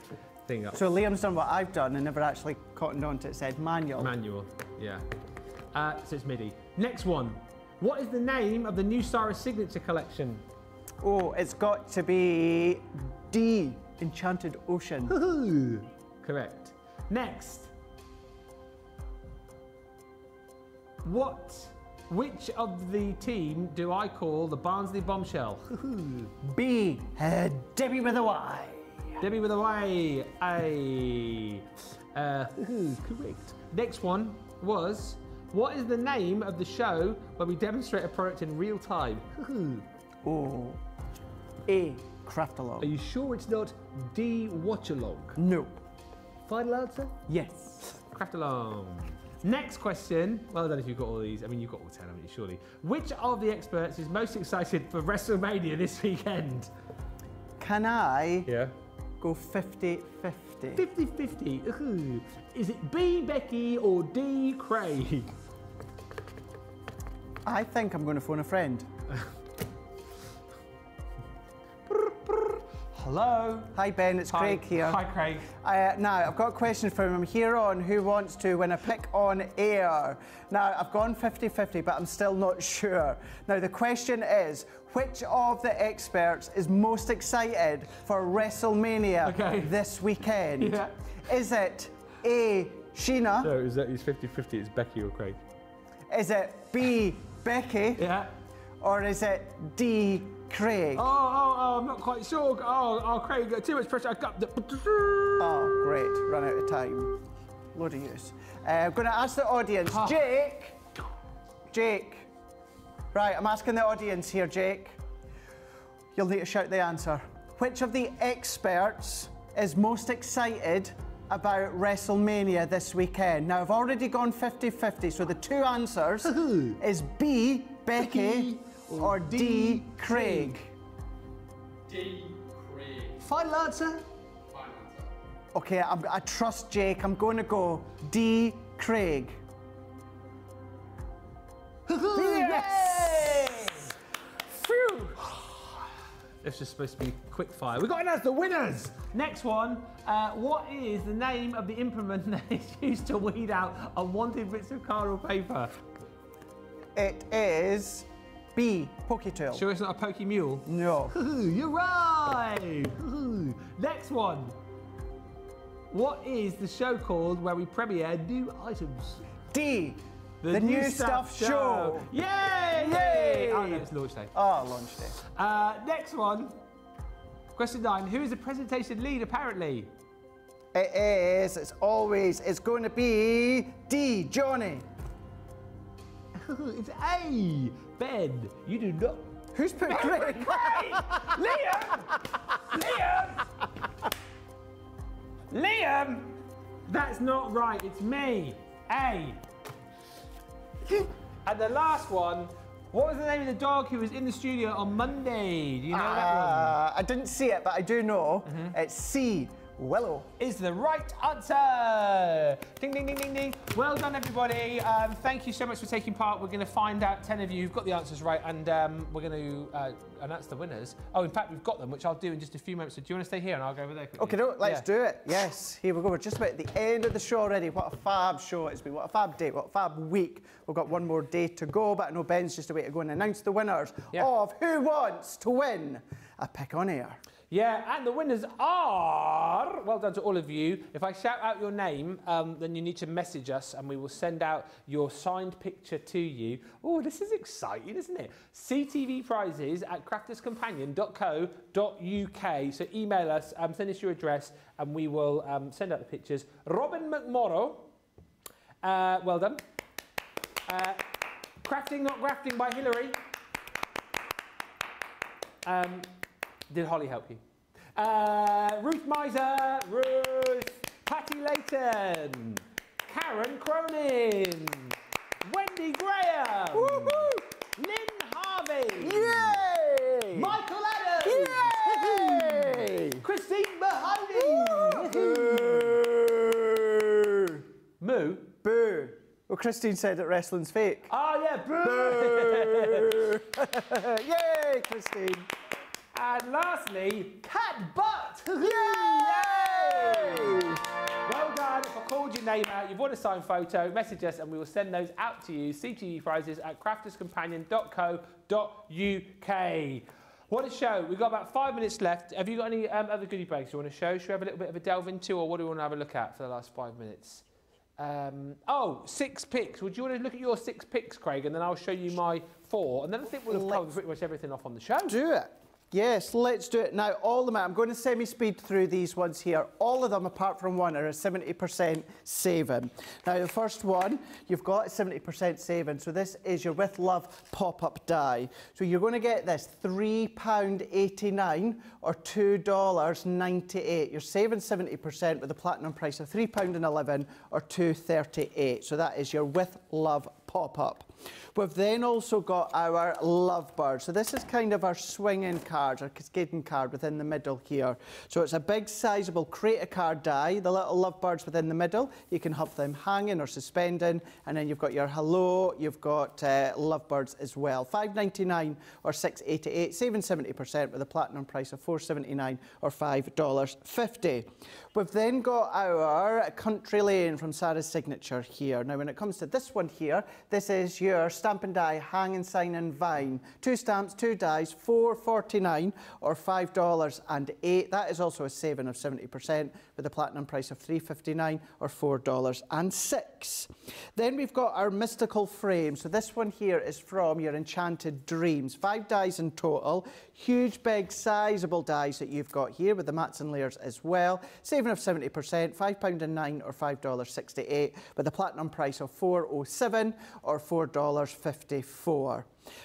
Speaker 1: thing up.
Speaker 2: So Liam's done what I've done and never actually cottoned on to it. said manual.
Speaker 1: Manual, yeah. Uh, so it's MIDI. Next one. What is the name of the new Sara signature collection?
Speaker 2: oh, it's got to be D. Enchanted Ocean.
Speaker 1: Correct. Next. What? Which of the team do I call the Barnsley bombshell?
Speaker 2: B. Uh, Debbie with a Y.
Speaker 1: Debbie with a Y. A. Uh, correct. Next one was what is the name of the show where we demonstrate a product in real time?
Speaker 2: Oh. A. Craft
Speaker 1: Are you sure it's not D Watch Along?
Speaker 2: No.
Speaker 1: Final answer?
Speaker 2: Yes.
Speaker 1: Craft along. Next question. Well done if you've got all these. I mean, you've got all 10, haven't you, surely? Which of the experts is most excited for WrestleMania this weekend?
Speaker 2: Can I
Speaker 1: Yeah.
Speaker 2: Go 50 50?
Speaker 1: 50 50. Uh-huh. Is it B Becky or D Craig?
Speaker 2: I think I'm going to phone a friend.
Speaker 1: Hello.
Speaker 2: Hi, Ben. It's Craig here.
Speaker 1: Hi, Craig.
Speaker 2: Uh, now, I've got a question from him here on who wants to win a pick on air. Now, I've gone 50 50, but I'm still not sure. Now, the question is which of the experts is most excited for WrestleMania
Speaker 1: Okay.
Speaker 2: this weekend?
Speaker 1: Yeah.
Speaker 2: Is it A. Sheena?
Speaker 1: No, is that it's 50 50. It's Becky or Craig.
Speaker 2: Is it B. Becky?
Speaker 1: Yeah.
Speaker 2: Or is it D. Craig?
Speaker 1: Oh, oh, oh, I'm not quite sure. Oh, oh, Craig, too much pressure. I got the.
Speaker 2: Oh, great. Run out of time. load of use. Uh, I'm going to ask the audience, Jake. Jake. Right, I'm asking the audience here, Jake. You'll need to shout the answer. Which of the experts is most excited about WrestleMania this weekend? Now, I've already gone 50 50, so the two answers is B, Becky, or D, Craig.
Speaker 1: D. Craig.
Speaker 3: Final answer.
Speaker 2: Okay, I'm, I trust Jake. I'm going to go D, Craig.
Speaker 3: yes!
Speaker 1: Phew. This is supposed to be quick fire. We've got to announce the winners. Next one. Uh, what is the name of the implement that is used to weed out unwanted bits of card or paper?
Speaker 2: It is B, Poketool.
Speaker 1: Sure, it's not a pokey mule.
Speaker 2: No.
Speaker 1: You're right. Next one. What is the show called where we premiere new items?
Speaker 2: D, the, new, stuff, show.
Speaker 1: Yay!
Speaker 2: Yay!
Speaker 1: Oh no, it's launch day.
Speaker 2: Oh, launch day.
Speaker 1: Uh, next one. Question nine. Who is the presentation lead apparently?
Speaker 2: It is, it's always, it's going to be D, Johnny.
Speaker 1: it's A. Ben. You do not.
Speaker 2: Who's put Craig?
Speaker 1: Liam! Liam! Liam! That's not right. It's me. A. And the last one. What was the name of the dog who was in the studio on Monday? Do you know that one?
Speaker 2: Uh, I didn't see it, but I do know. It's C, Willow.
Speaker 1: is the right answer. Ding, ding, ding, ding, ding. Well done, everybody. Um, thank you so much for taking part. We're going to find out 10 of you who've got the answers right, and um, we're going to uh, announce the winners. Oh, in fact, we've got them, which I'll do in just a few moments. So do you want to stay here and I'll go over there? quickly?
Speaker 2: Okay, no, let's
Speaker 1: Yeah.
Speaker 2: do it. Yes, here we go. We're just about at the end of the show already. What a fab show it's been. What a fab day. What a fab week. We've got one more day to go, but I know Ben's just a way to go and announce the winners
Speaker 1: Yeah.
Speaker 2: of Who Wants to Win a Pick on Air.
Speaker 1: Yeah, and the winners are. Well done to all of you. If I shout out your name, um, then you need to message us and we will send out your signed picture to you. Oh, this is exciting, isn't it? CTV prizes at crafterscompanion.co.uk. So email us, um, send us your address, and we will um, send out the pictures. Robin McMorrow, uh, well done. Uh, Crafting Not Grafting by Hillary. Um, did Holly help you? Uh, Ruth Miser, Ruth, Patty Layton, Karen Cronin, Wendy Graham, Lynn Harvey,
Speaker 2: Yay!
Speaker 1: Michael Adams,
Speaker 2: Yay!
Speaker 1: Christine Mahoney,
Speaker 2: Boo!
Speaker 1: Moo.
Speaker 2: Boo! Well, Christine said that wrestling's fake.
Speaker 1: Oh yeah, boo.
Speaker 2: Yay, Christine!
Speaker 1: And lastly, Cat Butt.
Speaker 2: Yay!
Speaker 1: Well done. If I called your name out, you've won a signed photo, message us and we will send those out to you. CTV prizes at crafterscompanion.co.uk. What a show. We've got about five minutes left. Have you got any um, other goodie bags you want to show? Should we have a little bit of a delve into or what do we want to have a look at for the last five minutes? Um, oh, six picks. Would you want to look at your six picks, Craig, and then I'll show you my four, and then I think we'll have covered pretty much everything off on the show.
Speaker 2: do it. Yes, let's do it. Now, all of them, I'm going to semi-speed through these ones here. All of them, apart from one, are a 70% saving. Now, the first one, you've got a 70% saving. So this is your With Love pop-up die. So you're going to get this £3.89 or $2.98. You're saving 70% with a platinum price of £3.11 or $2.38. So that is your With Love pop-up. We've then also got our Lovebird. So this is kind of our swinging card, our cascading card within the middle here. So it's a big sizable a card die, the little Lovebirds within the middle. You can have them hanging or suspending. And then you've got your hello, you've got uh, Lovebirds as well. 5.99 or 6.88, saving 70% with a platinum price of 4.79 or $5.50. We've then got our Country Lane from Sara's Signature here. Now when it comes to this one here, this is your stamp and die hang and sign and vine. Two stamps, two dies, 4.49 or $5.08. That is also a saving of 70% with a platinum price of 3.59 or $4.06. six. Then we've got our mystical frame. So this one here is from your Enchanted Dreams. Five dies in total. Huge, big, sizable dies that you've got here with the mats and layers as well. Saving of 70%, £5 and 9 or $5.68 with a platinum price of 407 or $4.54.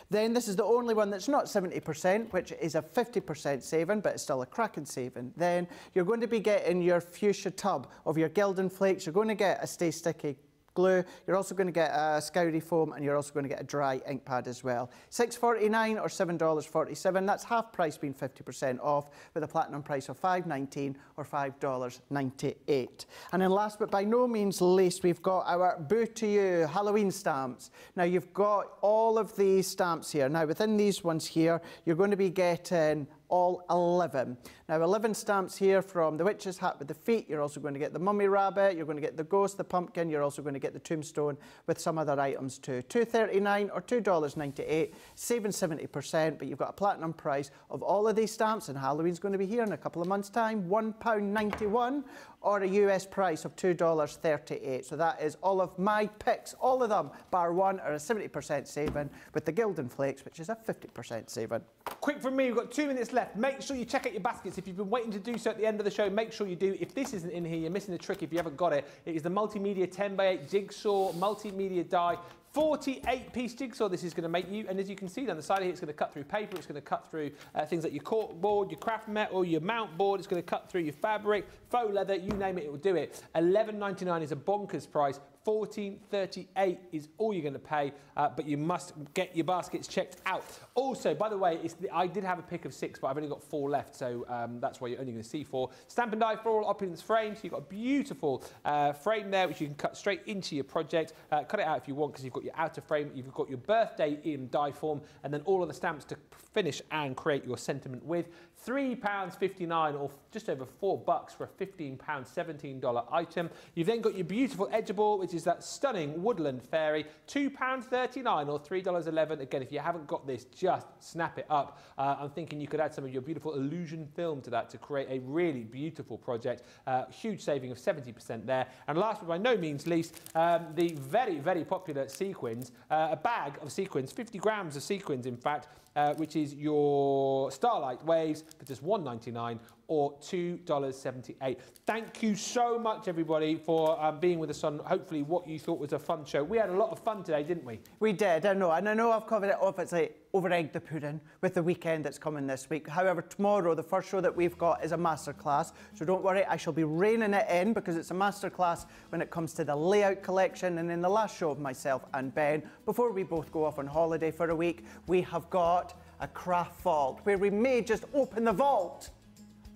Speaker 2: Then this is the only one that's not 70%, which is a 50% saving, but it's still a cracking saving. Then you're going to be getting your fuchsia tub of your Gilding flakes. You're going to get a stay sticky glue. You're also going to get a scoury foam and you're also going to get a dry ink pad as well. $6.49 or $7.47. That's half price being 50% off with a platinum price of $5.19 or $5.98. And then last but by no means least, we've got our Boo to You Halloween stamps. Now you've got all of these stamps here. Now within these ones here, you're going to be getting all 11. Now 11 stamps here from the witch's hat with the feet. You're also going to get the mummy rabbit. You're going to get the ghost, the pumpkin. You're also going to get the tombstone with some other items too. 2.39 or $2.98, saving 70%, but you've got a platinum price of all of these stamps and Halloween's going to be here in a couple of months time. £1.91 or a US price of $2.38. So that is all of my picks. All of them, bar one, are a 70% saving with the Gilding Flakes, which is a 50% saving.
Speaker 1: Quick from me, we've got two minutes left. Make sure you check out your baskets. If you've been waiting to do so at the end of the show, make sure you do. If this isn't in here, you're missing the trick if you haven't got it. It is the multimedia 10 by 8 jigsaw multimedia die 48 piece jigsaw this is going to make you and as you can see down the side here it's going to cut through paper it's going to cut through uh, things like your cork board your craft metal your mount board it's going to cut through your fabric faux leather you name it it will do it 11.99 is a bonkers price 14.38 is all you're going to pay, uh, but you must get your baskets checked out. Also, by the way, the, I did have a pick of six, but I've only got four left, so um, that's why you're only going to see four. Stamp and die for all opulence frames. So you've got a beautiful uh, frame there, which you can cut straight into your project. Uh, cut it out if you want, because you've got your outer frame, you've got your birthday in die form, and then all of the stamps to finish and create your sentiment with. £3.59 or just over four bucks for a £15, $17 item. You've then got your beautiful Edgeable, which is that stunning woodland fairy, £2.39 or $3.11. Again, if you haven't got this, just snap it up. Uh, I'm thinking you could add some of your beautiful illusion film to that to create a really beautiful project. Uh, huge saving of 70% there. And last but by no means least, um, the very, very popular sequins, uh, a bag of sequins, 50 grams of sequins in fact, uh, which is your Starlight Waves for just $1.99 or $2.78. Thank you so much, everybody, for um, being with us on hopefully what you thought was a fun show. We had a lot of fun today, didn't we?
Speaker 2: We did, I know. And I know I've covered it off. It's like over egged the pudding with the weekend that's coming this week. However, tomorrow, the first show that we've got is a masterclass. So don't worry, I shall be reining it in because it's a masterclass when it comes to the layout collection. And in the last show of myself and Ben, before we both go off on holiday for a week, we have got a craft vault where we may just open the vault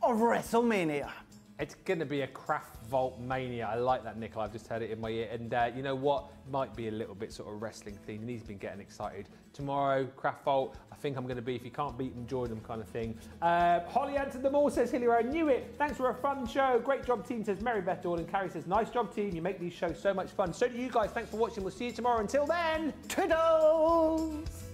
Speaker 2: of WrestleMania.
Speaker 7: It's going to be a craft vault mania. I like that, Nicola. I've just heard it in my ear. And uh, you know what? Might be a little bit sort of wrestling themed. And he's been getting excited. Tomorrow, craft vault. I think I'm going to be, if you can't beat them, join them kind of thing. Uh, Holly answered them all, says Hilary. I knew it. Thanks for a fun show. Great job, team, says Mary Beth Dawn. And Carrie says, nice job, team. You make these shows so much fun. So do you guys. Thanks for watching. We'll see you tomorrow. Until then,
Speaker 2: Toodles!